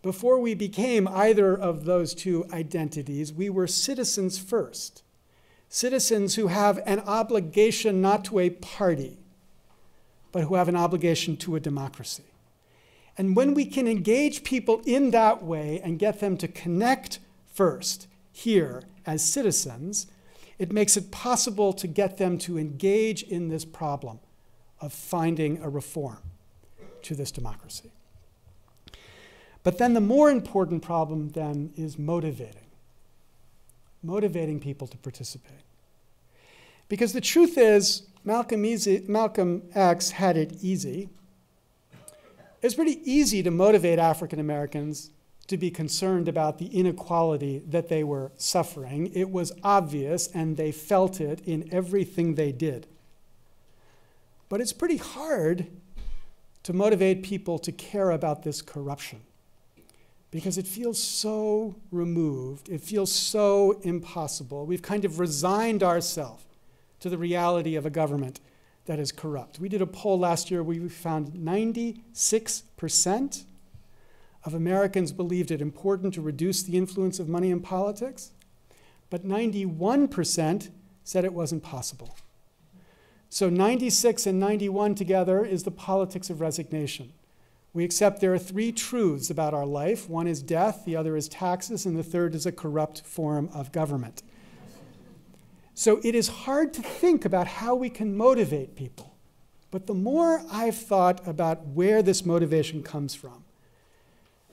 before we became either of those two identities, we were citizens first. Citizens who have an obligation not to a party, but who have an obligation to a democracy. And when we can engage people in that way and get them to connect first here as citizens, it makes it possible to get them to engage in this problem of finding a reform to this democracy. But then the more important problem then is motivating. Motivating people to participate. Because the truth is, Malcolm, easy, Malcolm X had it easy it's pretty easy to motivate African Americans to be concerned about the inequality that they were suffering. It was obvious, and they felt it in everything they did. But it's pretty hard to motivate people to care about this corruption because it feels so removed, it feels so impossible. We've kind of resigned ourselves to the reality of a government that is corrupt. We did a poll last year where we found 96% of Americans believed it important to reduce the influence of money in politics, but 91% said it wasn't possible. So 96 and 91 together is the politics of resignation. We accept there are three truths about our life one is death, the other is taxes, and the third is a corrupt form of government. So it is hard to think about how we can motivate people. But the more I've thought about where this motivation comes from,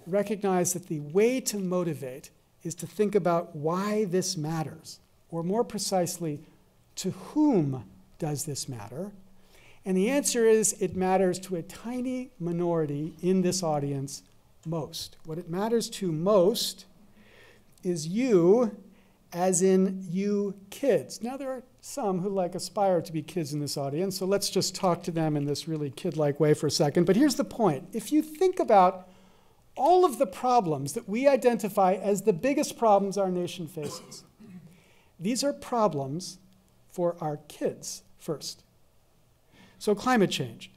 recognize that the way to motivate is to think about why this matters, or more precisely, to whom does this matter? And the answer is it matters to a tiny minority in this audience most. What it matters to most is you, as in you kids. Now, there are some who like aspire to be kids in this audience, so let's just talk to them in this really kid like way for a second. But here's the point if you think about all of the problems that we identify as the biggest problems our nation faces, these are problems for our kids first. So, climate change.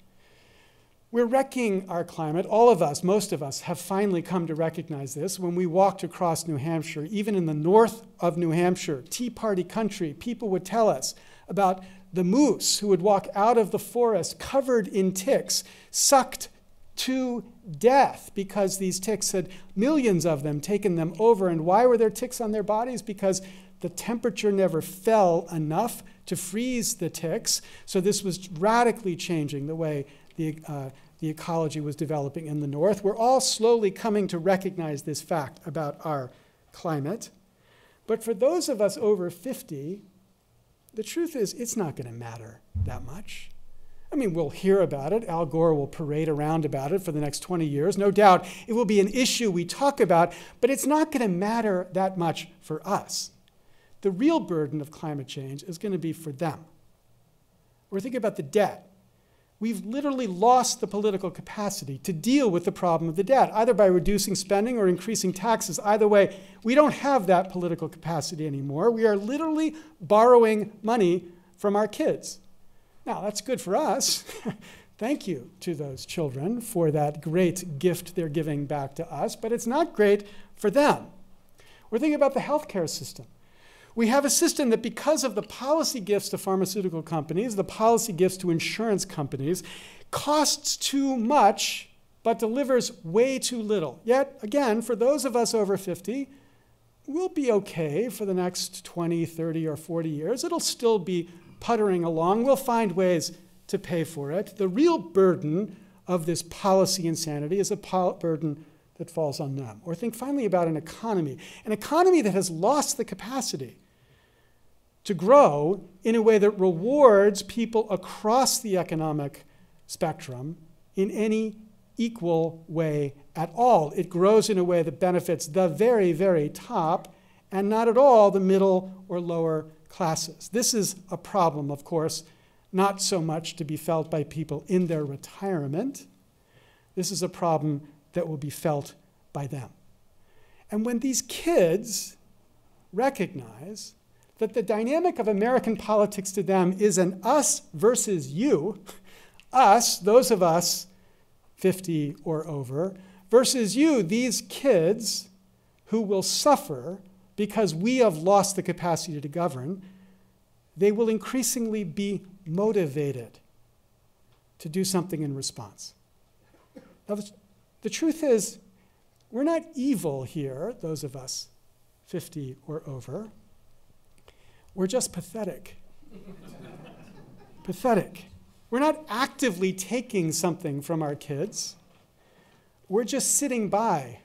We're wrecking our climate. All of us, most of us, have finally come to recognize this. When we walked across New Hampshire, even in the north of New Hampshire, Tea Party country, people would tell us about the moose who would walk out of the forest covered in ticks, sucked to death because these ticks had millions of them taken them over. And why were there ticks on their bodies? Because the temperature never fell enough to freeze the ticks. So this was radically changing the way the, uh, the ecology was developing in the north. We're all slowly coming to recognize this fact about our climate. But for those of us over 50, the truth is it's not going to matter that much. I mean, we'll hear about it. Al Gore will parade around about it for the next 20 years. No doubt it will be an issue we talk about, but it's not going to matter that much for us the real burden of climate change is going to be for them. We're thinking about the debt. We've literally lost the political capacity to deal with the problem of the debt, either by reducing spending or increasing taxes. Either way, we don't have that political capacity anymore. We are literally borrowing money from our kids. Now, that's good for us. Thank you to those children for that great gift they're giving back to us, but it's not great for them. We're thinking about the healthcare system we have a system that, because of the policy gifts to pharmaceutical companies, the policy gifts to insurance companies, costs too much but delivers way too little. Yet, again, for those of us over 50, we'll be okay for the next 20, 30, or 40 years. It'll still be puttering along. We'll find ways to pay for it. The real burden of this policy insanity is a burden that falls on them. Or think finally about an economy, an economy that has lost the capacity to grow in a way that rewards people across the economic spectrum in any equal way at all. It grows in a way that benefits the very, very top and not at all the middle or lower classes. This is a problem, of course, not so much to be felt by people in their retirement. This is a problem that will be felt by them. And when these kids recognize that the dynamic of American politics to them is an us versus you, us, those of us 50 or over, versus you, these kids who will suffer because we have lost the capacity to govern, they will increasingly be motivated to do something in response. Now, the, the truth is, we're not evil here, those of us 50 or over. We're just pathetic. pathetic. We're not actively taking something from our kids. We're just sitting by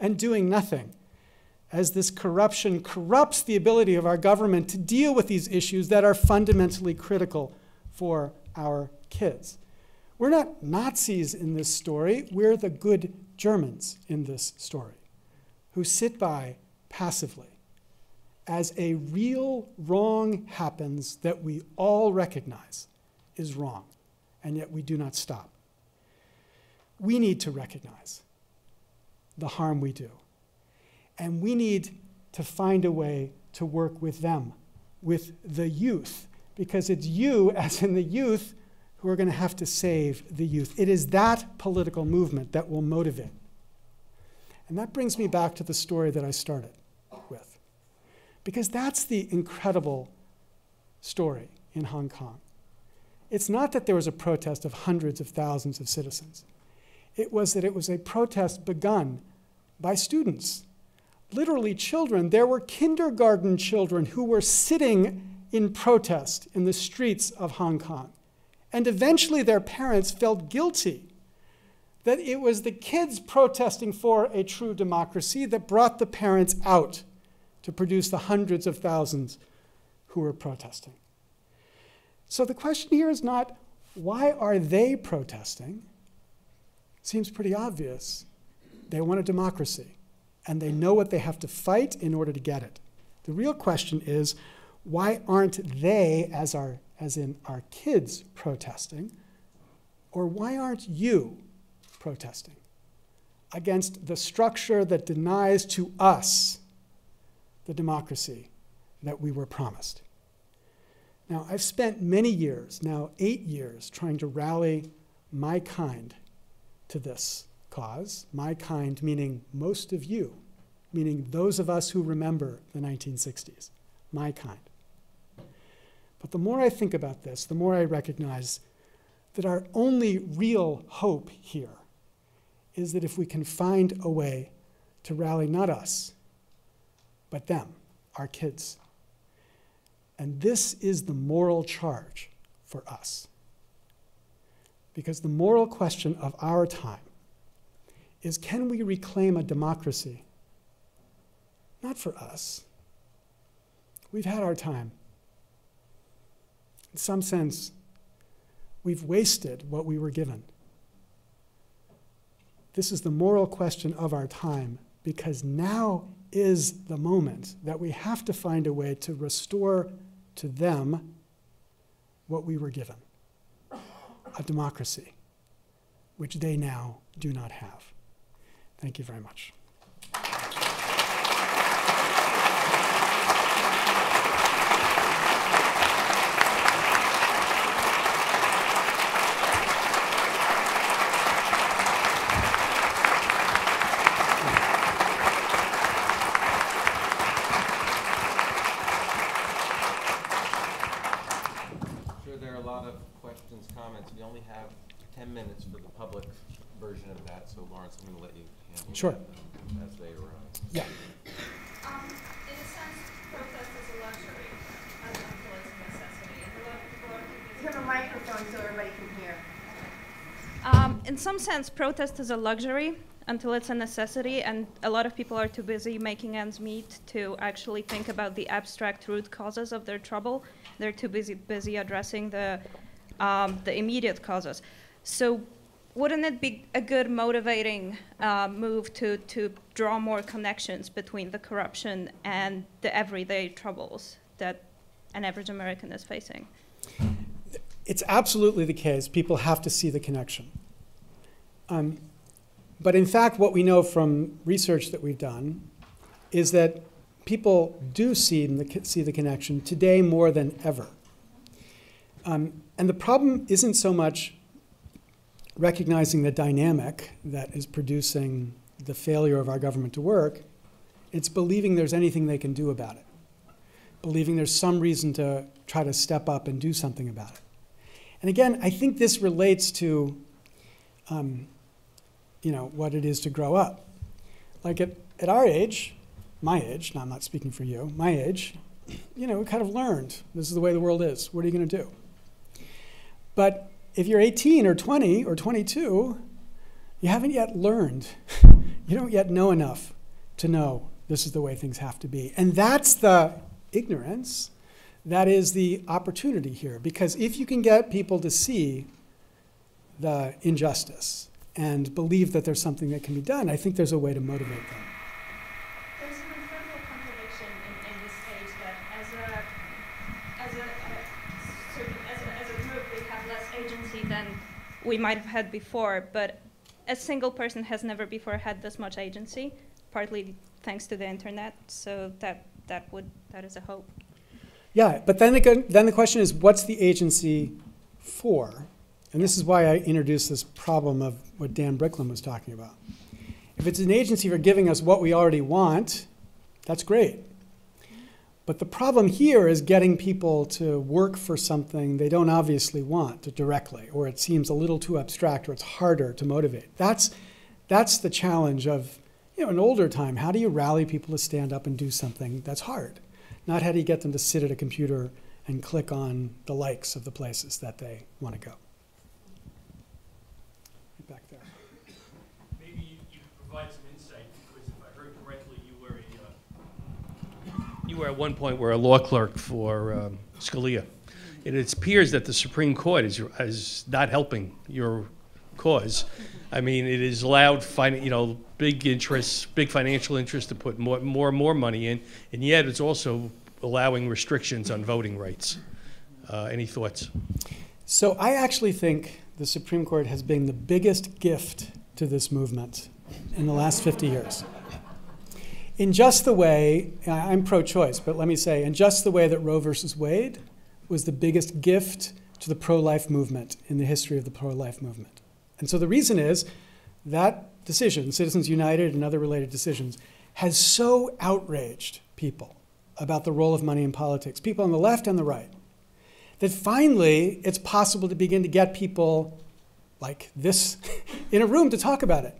and doing nothing as this corruption corrupts the ability of our government to deal with these issues that are fundamentally critical for our kids. We're not Nazis in this story, we're the good Germans in this story who sit by passively as a real wrong happens that we all recognize is wrong, and yet we do not stop. We need to recognize the harm we do. And we need to find a way to work with them, with the youth, because it's you, as in the youth, who are going to have to save the youth. It is that political movement that will motivate. And that brings me back to the story that I started. Because that's the incredible story in Hong Kong. It's not that there was a protest of hundreds of thousands of citizens, it was that it was a protest begun by students. Literally, children. There were kindergarten children who were sitting in protest in the streets of Hong Kong. And eventually, their parents felt guilty that it was the kids protesting for a true democracy that brought the parents out to produce the hundreds of thousands who were protesting. So the question here is not why are they protesting? Seems pretty obvious. They want a democracy, and they know what they have to fight in order to get it. The real question is why aren't they, as, our, as in our kids, protesting? Or why aren't you protesting against the structure that denies to us the democracy that we were promised. Now, I've spent many years, now eight years, trying to rally my kind to this cause. My kind meaning most of you, meaning those of us who remember the 1960s. My kind. But the more I think about this, the more I recognize that our only real hope here is that if we can find a way to rally not us, but them, our kids. And this is the moral charge for us. Because the moral question of our time is can we reclaim a democracy? Not for us. We've had our time. In some sense, we've wasted what we were given. This is the moral question of our time because now is the moment that we have to find a way to restore to them what we were given a democracy, which they now do not have. Thank you very much. Lot of questions, comments. We only have 10 minutes for the public version of that, so Lawrence, I'm going to let you handle Sure. that as they arise. Yeah. Um, in a sense, protest is a luxury as until it's a necessity. And a lot of people are. You have a microphone so everybody can hear. Um, in some sense, protest is a luxury until it's a necessity, and a lot of people are too busy making ends meet to actually think about the abstract root causes of their trouble. They're too busy busy addressing the um, the immediate causes. So, wouldn't it be a good motivating uh, move to to draw more connections between the corruption and the everyday troubles that an average American is facing? It's absolutely the case. People have to see the connection. Um, but in fact, what we know from research that we've done is that people do see the, see the connection today more than ever. Um, and the problem isn't so much recognizing the dynamic that is producing the failure of our government to work, it's believing there's anything they can do about it, believing there's some reason to try to step up and do something about it. And again, I think this relates to, um, you know, what it is to grow up. Like at, at our age, my age, now I'm not speaking for you, my age, you know, we kind of learned this is the way the world is. What are you going to do? But if you're 18 or 20 or 22, you haven't yet learned. you don't yet know enough to know this is the way things have to be. And that's the ignorance. That is the opportunity here. Because if you can get people to see the injustice and believe that there's something that can be done, I think there's a way to motivate them. There's an incredible contradiction in, in this stage that as a as a, uh, sort of, as a as a group we have less agency than we might have had before, but a single person has never before had this much agency, partly thanks to the internet. So that that would that is a hope. Yeah, but then again, then the question is, what's the agency for? And this is why I introduced this problem of what Dan Bricklin was talking about. If it's an agency for giving us what we already want, that's great. But the problem here is getting people to work for something they don't obviously want directly, or it seems a little too abstract, or it's harder to motivate. That's, that's the challenge of you know, an older time. How do you rally people to stand up and do something that's hard? Not how do you get them to sit at a computer and click on the likes of the places that they want to go. Back there. Maybe you you could provide some insight, because if I heard correctly, you were a, uh, you were at one point were a law clerk for um, Scalia. And it appears that the Supreme Court is, is not helping your cause. I mean, it has allowed, you know, big interests, big financial interests to put more, more and more money in, and yet it's also allowing restrictions on voting rights. Uh, Any thoughts? So I actually think the Supreme Court has been the biggest gift to this movement in the last 50 years. In just the way, I'm pro choice, but let me say, in just the way that Roe versus Wade was the biggest gift to the pro life movement in the history of the pro life movement. And so the reason is that decision, Citizens United and other related decisions, has so outraged people about the role of money in politics, people on the left and the right, that finally it's possible to begin to get people like this in a room to talk about it.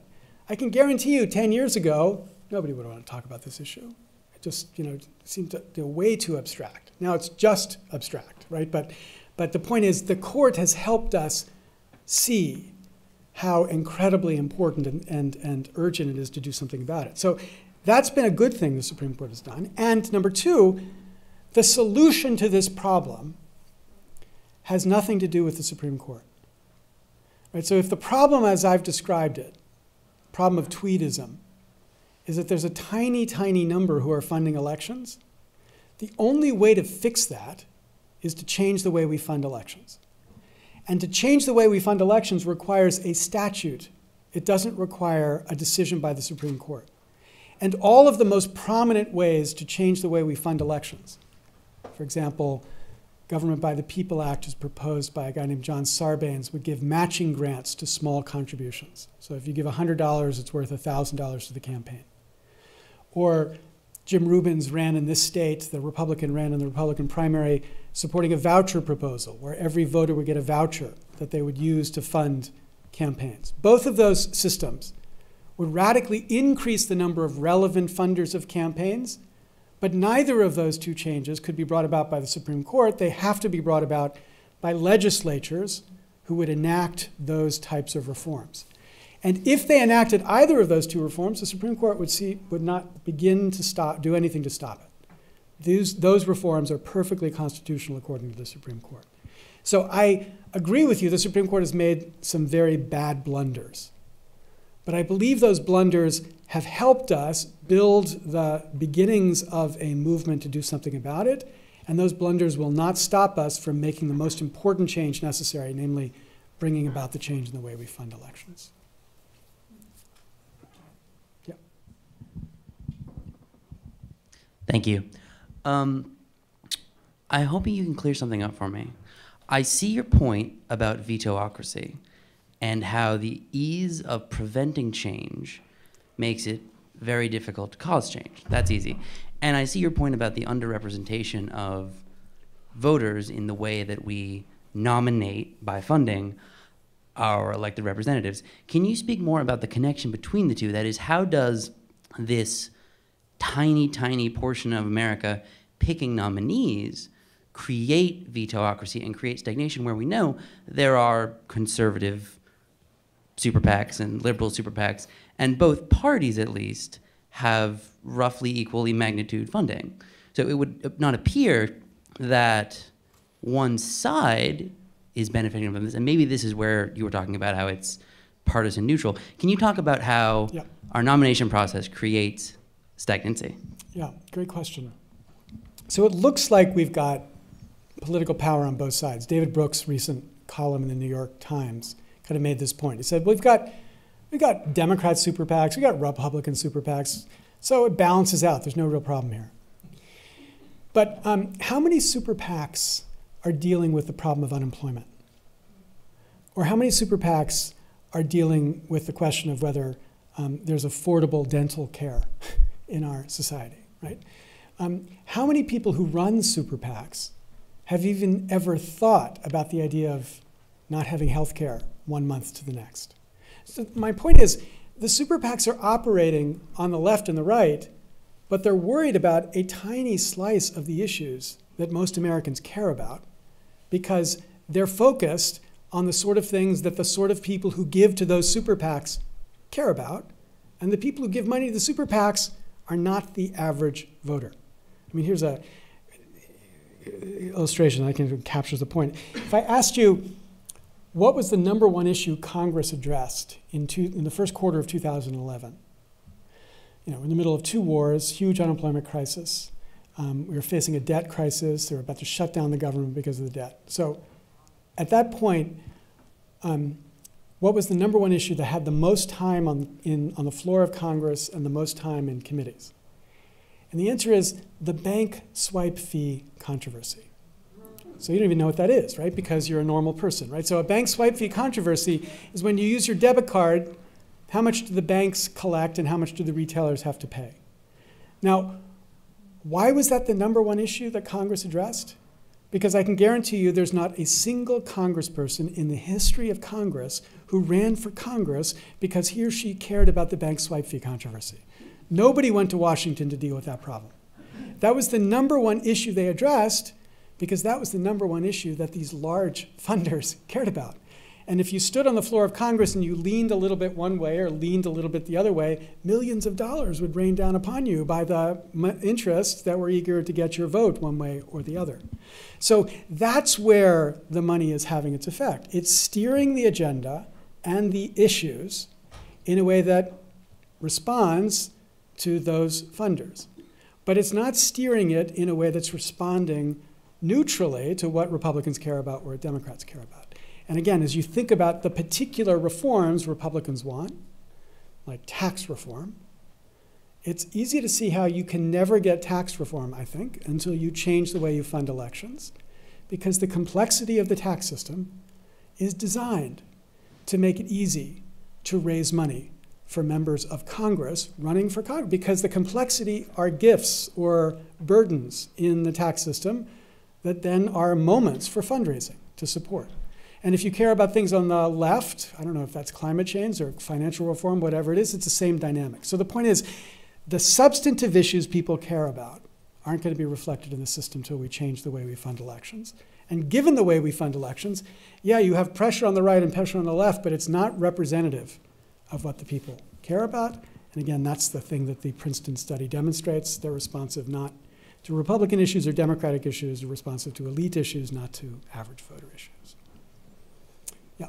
I can guarantee you 10 years ago, nobody would want to talk about this issue. It just, you know, seemed to, way too abstract. Now it's just abstract, right? But, but the point is the court has helped us see how incredibly important and, and, and urgent it is to do something about it. So that's been a good thing the Supreme Court has done. And number two, the solution to this problem has nothing to do with the Supreme Court. Right? So if the problem, as I've described it, problem of tweedism, is that there's a tiny, tiny number who are funding elections, the only way to fix that is to change the way we fund elections. And to change the way we fund elections requires a statute. It doesn't require a decision by the Supreme Court. And all of the most prominent ways to change the way we fund elections, for example, Government by the People Act, as proposed by a guy named John Sarbanes, would give matching grants to small contributions. So if you give $100, it's worth $1,000 to the campaign. Or Jim Rubens ran in this state, the Republican ran in the Republican primary, supporting a voucher proposal where every voter would get a voucher that they would use to fund campaigns. Both of those systems would radically increase the number of relevant funders of campaigns, but neither of those two changes could be brought about by the Supreme Court. They have to be brought about by legislatures who would enact those types of reforms. And if they enacted either of those two reforms, the Supreme Court would, see, would not begin to stop, do anything to stop it. These, those reforms are perfectly constitutional according to the Supreme Court. So I agree with you, the Supreme Court has made some very bad blunders. But I believe those blunders have helped us build the beginnings of a movement to do something about it. And those blunders will not stop us from making the most important change necessary, namely bringing about the change in the way we fund elections. Thank you. Um, I'm hoping you can clear something up for me. I see your point about vetocracy and how the ease of preventing change makes it very difficult to cause change. That's easy. And I see your point about the underrepresentation of voters in the way that we nominate by funding our elected representatives. Can you speak more about the connection between the two? That is, how does this tiny, tiny portion of America picking nominees create vetocracy and create stagnation where we know there are conservative super PACs and liberal super PACs, and both parties at least have roughly equally magnitude funding. So it would not appear that one side is benefiting from this, and maybe this is where you were talking about how it's partisan neutral. Can you talk about how Yeah. our nomination process creates stagnancy? Yeah, great question. So it looks like we've got political power on both sides. David Brooks' recent column in the New York Times kind of made this point. He said, we've got, we've got Democrat super PACs, we've got Republican super PACs, so it balances out. There's no real problem here. But um, how many super PACs are dealing with the problem of unemployment? Or how many super PACs are dealing with the question of whether um, there's affordable dental care in our society, right? Um, how many people who run super PACs have even ever thought about the idea of not having health care one month to the next? So my point is, the super PACs are operating on the left and the right, but they're worried about a tiny slice of the issues that most Americans care about because they're focused on the sort of things that the sort of people who give to those super PACs care about. And the people who give money to the super PACs are not the average voter. I mean, here's a illustration I can captures the point. If I asked you, what was the number one issue Congress addressed in, two, in the first quarter of 2011? You know, in the middle of two wars, huge unemployment crisis. Um, we were facing a debt crisis. They were about to shut down the government because of the debt. So, at that point, um, what was the number one issue that had the most time on, in, on the floor of Congress and the most time in committees? And the answer is the bank swipe fee controversy. So you don't even know what that is, right? Because you're a normal person, right? So a bank swipe fee controversy is when you use your debit card, how much do the banks collect and how much do the retailers have to pay? Now, why was that the number one issue that Congress addressed? Because I can guarantee you there's not a single congressperson in the history of Congress who ran for Congress because he or she cared about the bank swipe fee controversy. Nobody went to Washington to deal with that problem. That was the number one issue they addressed because that was the number one issue that these large funders cared about. And if you stood on the floor of Congress and you leaned a little bit one way or leaned a little bit the other way, millions of dollars would rain down upon you by the interests that were eager to get your vote one way or the other. So that's where the money is having its effect. It's steering the agenda and the issues in a way that responds to those funders. But it's not steering it in a way that's responding neutrally to what Republicans care about or Democrats care about. And again, as you think about the particular reforms Republicans want, like tax reform, it's easy to see how you can never get tax reform, I think, until you change the way you fund elections, because the complexity of the tax system is designed to make it easy to raise money for members of Congress running for Congress because the complexity are gifts or burdens in the tax system that then are moments for fundraising to support. And if you care about things on the left, I don't know if that's climate change or financial reform, whatever it is, it's the same dynamic. So the point is, the substantive issues people care about aren't going to be reflected in the system until we change the way we fund elections. And given the way we fund elections, yeah, you have pressure on the right and pressure on the left, but it's not representative of what the people care about. And again, that's the thing that the Princeton study demonstrates. They're responsive not to Republican issues or Democratic issues, they're responsive to elite issues, not to average voter issues. Yeah.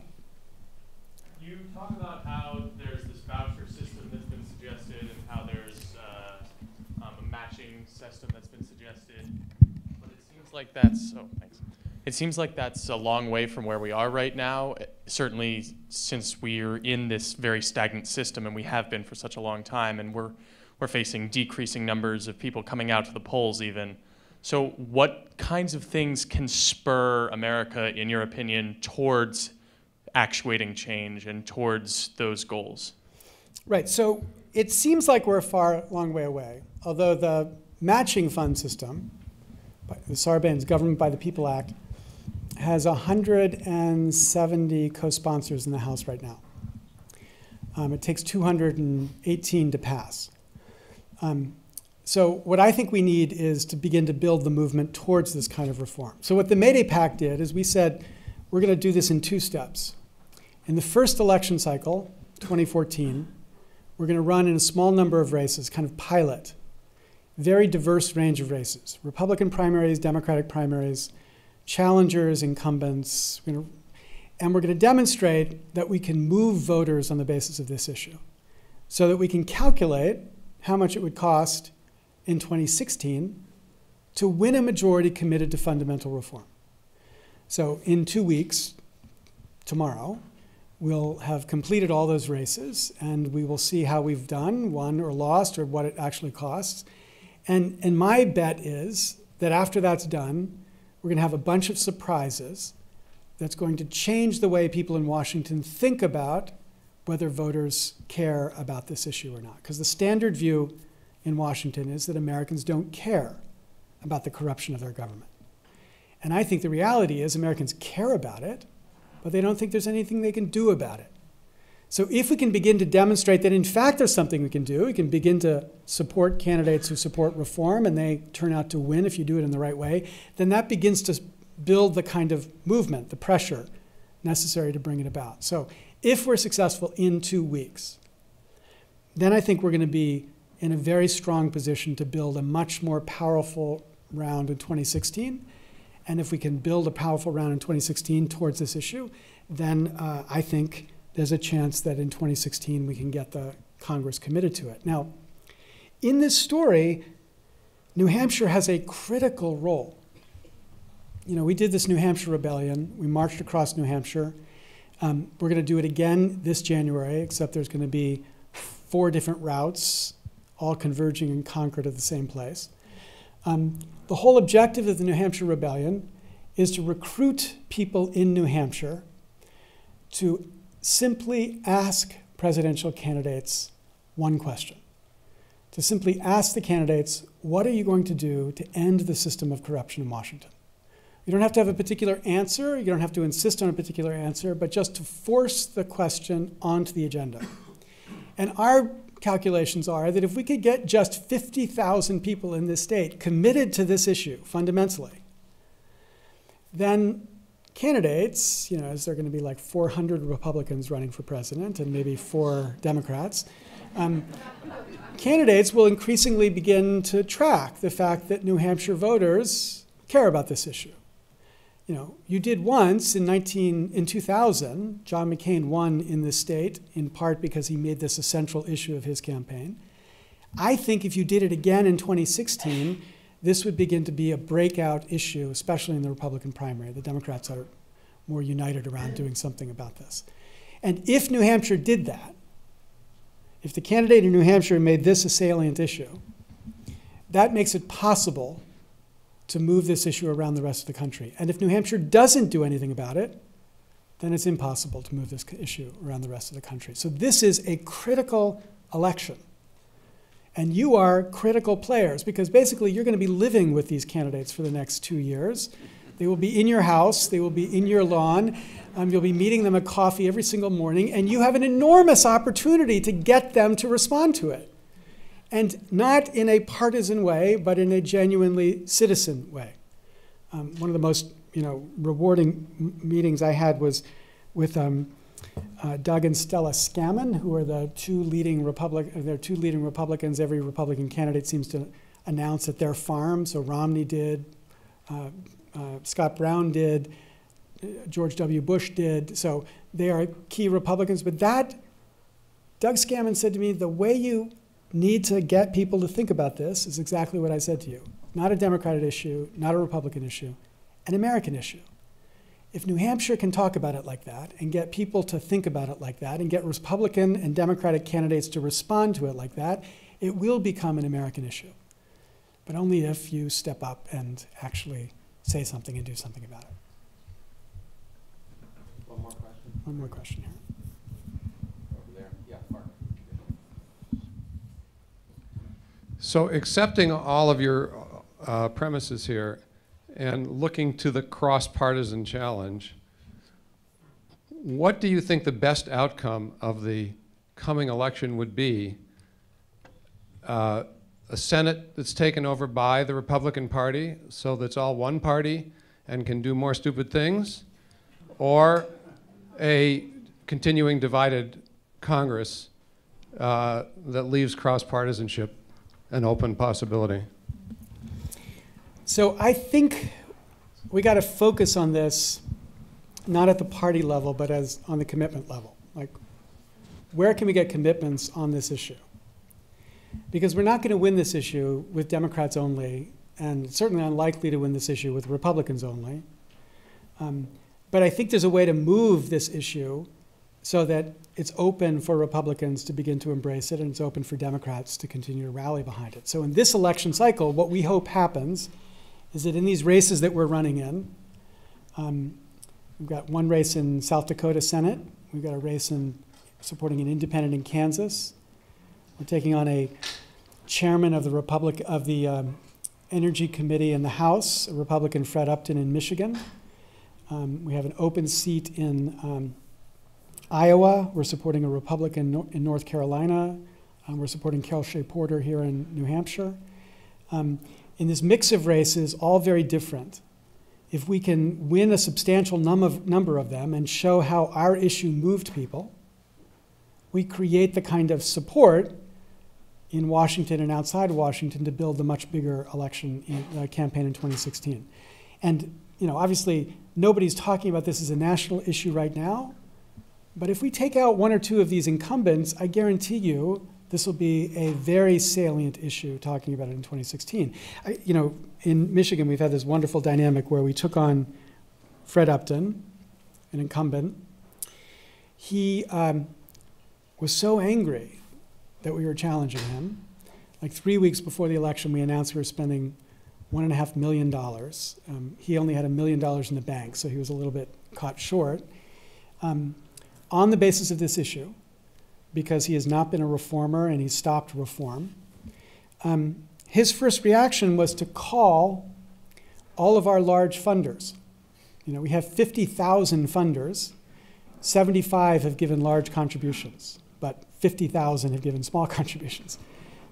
You talk about how there's this voucher system that's been suggested and how there's uh, um, a matching system that's been suggested, but it seems like that's, oh, thanks. It seems like that's a long way from where we are right now, certainly since we're in this very stagnant system and we have been for such a long time and we're, we're facing decreasing numbers of people coming out to the polls even. So what kinds of things can spur America, in your opinion, towards actuating change and towards those goals? Right, so it seems like we're a far, long way away, although the matching fund system, the Sarbanes Government by the People Act, has 170 co-sponsors in the House right now. Um, it takes 218 to pass. Um, so what I think we need is to begin to build the movement towards this kind of reform. So what the Mayday PAC did is we said we're going to do this in two steps. In the first election cycle, 2014, we're going to run in a small number of races, kind of pilot, very diverse range of races, Republican primaries, Democratic primaries, challengers, incumbents, and we're going to demonstrate that we can move voters on the basis of this issue so that we can calculate how much it would cost in 2016 to win a majority committed to fundamental reform. So, in two weeks, tomorrow, we'll have completed all those races and we will see how we've done, won or lost, or what it actually costs. And, and my bet is that after that's done, we're going to have a bunch of surprises that's going to change the way people in Washington think about whether voters care about this issue or not. Because the standard view in Washington is that Americans don't care about the corruption of their government. And I think the reality is Americans care about it, but they don't think there's anything they can do about it. So if we can begin to demonstrate that in fact there's something we can do, we can begin to support candidates who support reform and they turn out to win if you do it in the right way, then that begins to build the kind of movement, the pressure necessary to bring it about. So if we're successful in two weeks, then I think we're going to be in a very strong position to build a much more powerful round in 2016. And if we can build a powerful round in 2016 towards this issue, then uh, I think there's a chance that in 2016 we can get the Congress committed to it. Now, in this story, New Hampshire has a critical role. You know, we did this New Hampshire rebellion. We marched across New Hampshire. Um, we're going to do it again this January, except there's going to be four different routes, all converging in Concord at the same place. Um, the whole objective of the New Hampshire rebellion is to recruit people in New Hampshire to simply ask presidential candidates one question. To simply ask the candidates, what are you going to do to end the system of corruption in Washington? You don't have to have a particular answer, you don't have to insist on a particular answer, but just to force the question onto the agenda. And our calculations are that if we could get just 50,000 people in this state committed to this issue fundamentally, then candidates, you know, as there going to be like 400 Republicans running for president and maybe four Democrats, um, candidates will increasingly begin to track the fact that New Hampshire voters care about this issue. You know, you did once in 19 in 2000. John McCain won in this state in part because he made this a central issue of his campaign. I think if you did it again in 2016, this would begin to be a breakout issue, especially in the Republican primary. The Democrats are more united around doing something about this. And if New Hampshire did that, if the candidate in New Hampshire made this a salient issue, that makes it possible to move this issue around the rest of the country. And if New Hampshire doesn't do anything about it, then it's impossible to move this issue around the rest of the country. So this is a critical election. And you are critical players because basically you're going to be living with these candidates for the next two years. They will be in your house, they will be in your lawn. Um, you'll be meeting them at coffee every single morning, and you have an enormous opportunity to get them to respond to it. And not in a partisan way, but in a genuinely citizen way. Um, one of the most you know, rewarding meetings I had was with um, uh, Doug and Stella Scamman, who are the two leading Republic, they're two leading Republicans. Every Republican candidate seems to announce at their farm. So Romney did, uh, uh, Scott Brown did, uh, George W. Bush did. So they are key Republicans. But that, Doug Scamman said to me, the way you need to get people to think about this is exactly what I said to you. Not a Democratic issue, not a Republican issue, an American issue. If New Hampshire can talk about it like that and get people to think about it like that and get Republican and Democratic candidates to respond to it like that, it will become an American issue. But only if you step up and actually say something and do something about it. One more question One more question here. over there. Yeah, Mark. So accepting all of your uh, premises here and looking to the cross-partisan challenge, what do you think the best outcome of the coming election would be? Uh, a Senate that's taken over by the Republican Party, so that's all one party and can do more stupid things? Or a continuing divided Congress uh, that leaves cross-partisanship an open possibility? So I think we got to focus on this not at the party level, but as on the commitment level. Like, where can we get commitments on this issue? Because we're not going to win this issue with Democrats only, and certainly unlikely to win this issue with Republicans only. Um, but I think there's a way to move this issue so that it's open for Republicans to begin to embrace it, and it's open for Democrats to continue to rally behind it. So in this election cycle, what we hope happens is that in these races that we're running in, um, we've got one race in South Dakota Senate, we've got a race in supporting an independent in Kansas. We're taking on a chairman of the Republic of the um, Energy Committee in the House, a Republican Fred Upton in Michigan. Um, we have an open seat in um, Iowa. We're supporting a Republican in North Carolina. Um, we're supporting Carol Shea Porter here in New Hampshire. Um, in this mix of races, all very different, if we can win a substantial num of, number of them and show how our issue moved people, we create the kind of support in Washington and outside Washington to build the much bigger election in, uh, campaign in 2016. And you know, obviously, nobody's talking about this as a national issue right now. But if we take out one or two of these incumbents, I guarantee you this will be a very salient issue talking about it in 2016. I, you know, in Michigan, we've had this wonderful dynamic where we took on Fred Upton, an incumbent. He um, was so angry that we were challenging him. Like three weeks before the election, we announced we were spending one and a half million dollars. Um, he only had a million dollars in the bank, so he was a little bit caught short. Um, on the basis of this issue, because he has not been a reformer and he stopped reform, um, his first reaction was to call all of our large funders. You know, we have 50,000 funders. 75 have given large contributions, but 50,000 have given small contributions.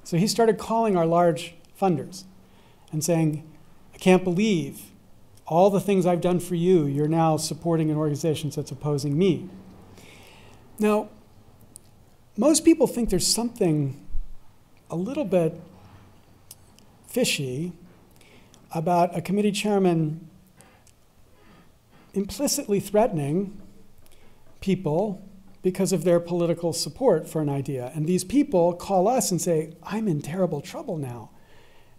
So he started calling our large funders and saying, I can't believe all the things I've done for you, you're now supporting an organization that's opposing me. Now, most people think there's something a little bit fishy about a committee chairman implicitly threatening people because of their political support for an idea. And these people call us and say, I'm in terrible trouble now.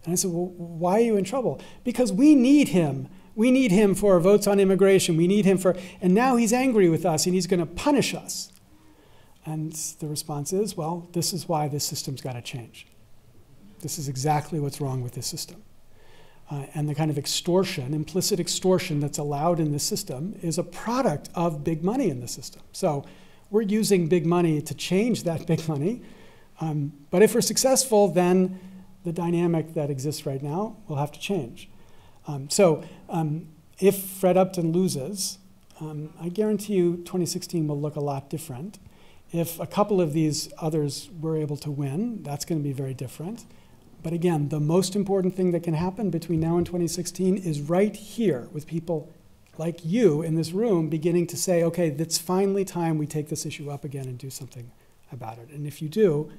And I said, Well, why are you in trouble? Because we need him. We need him for votes on immigration. We need him for, and now he's angry with us and he's going to punish us. And the response is, Well, this is why this system's got to change. This is exactly what's wrong with this system. Uh, and the kind of extortion, implicit extortion that's allowed in the system is a product of big money in the system. So we're using big money to change that big money. Um, but if we're successful, then the dynamic that exists right now will have to change. Um, so um, if Fred Upton loses, um, I guarantee you 2016 will look a lot different. If a couple of these others were able to win, that's going to be very different. But again, the most important thing that can happen between now and 2016 is right here with people like you in this room beginning to say, okay, it's finally time we take this issue up again and do something about it. And if you do,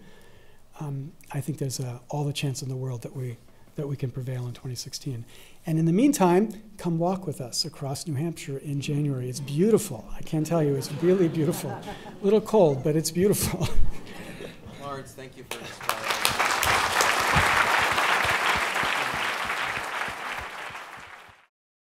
um, I think there's uh, all the chance in the world that we, that we can prevail in 2016. And in the meantime, come walk with us across New Hampshire in January. It's beautiful. I can't tell you, it's really beautiful. A little cold, but it's beautiful. Lawrence, thank you for inspiring.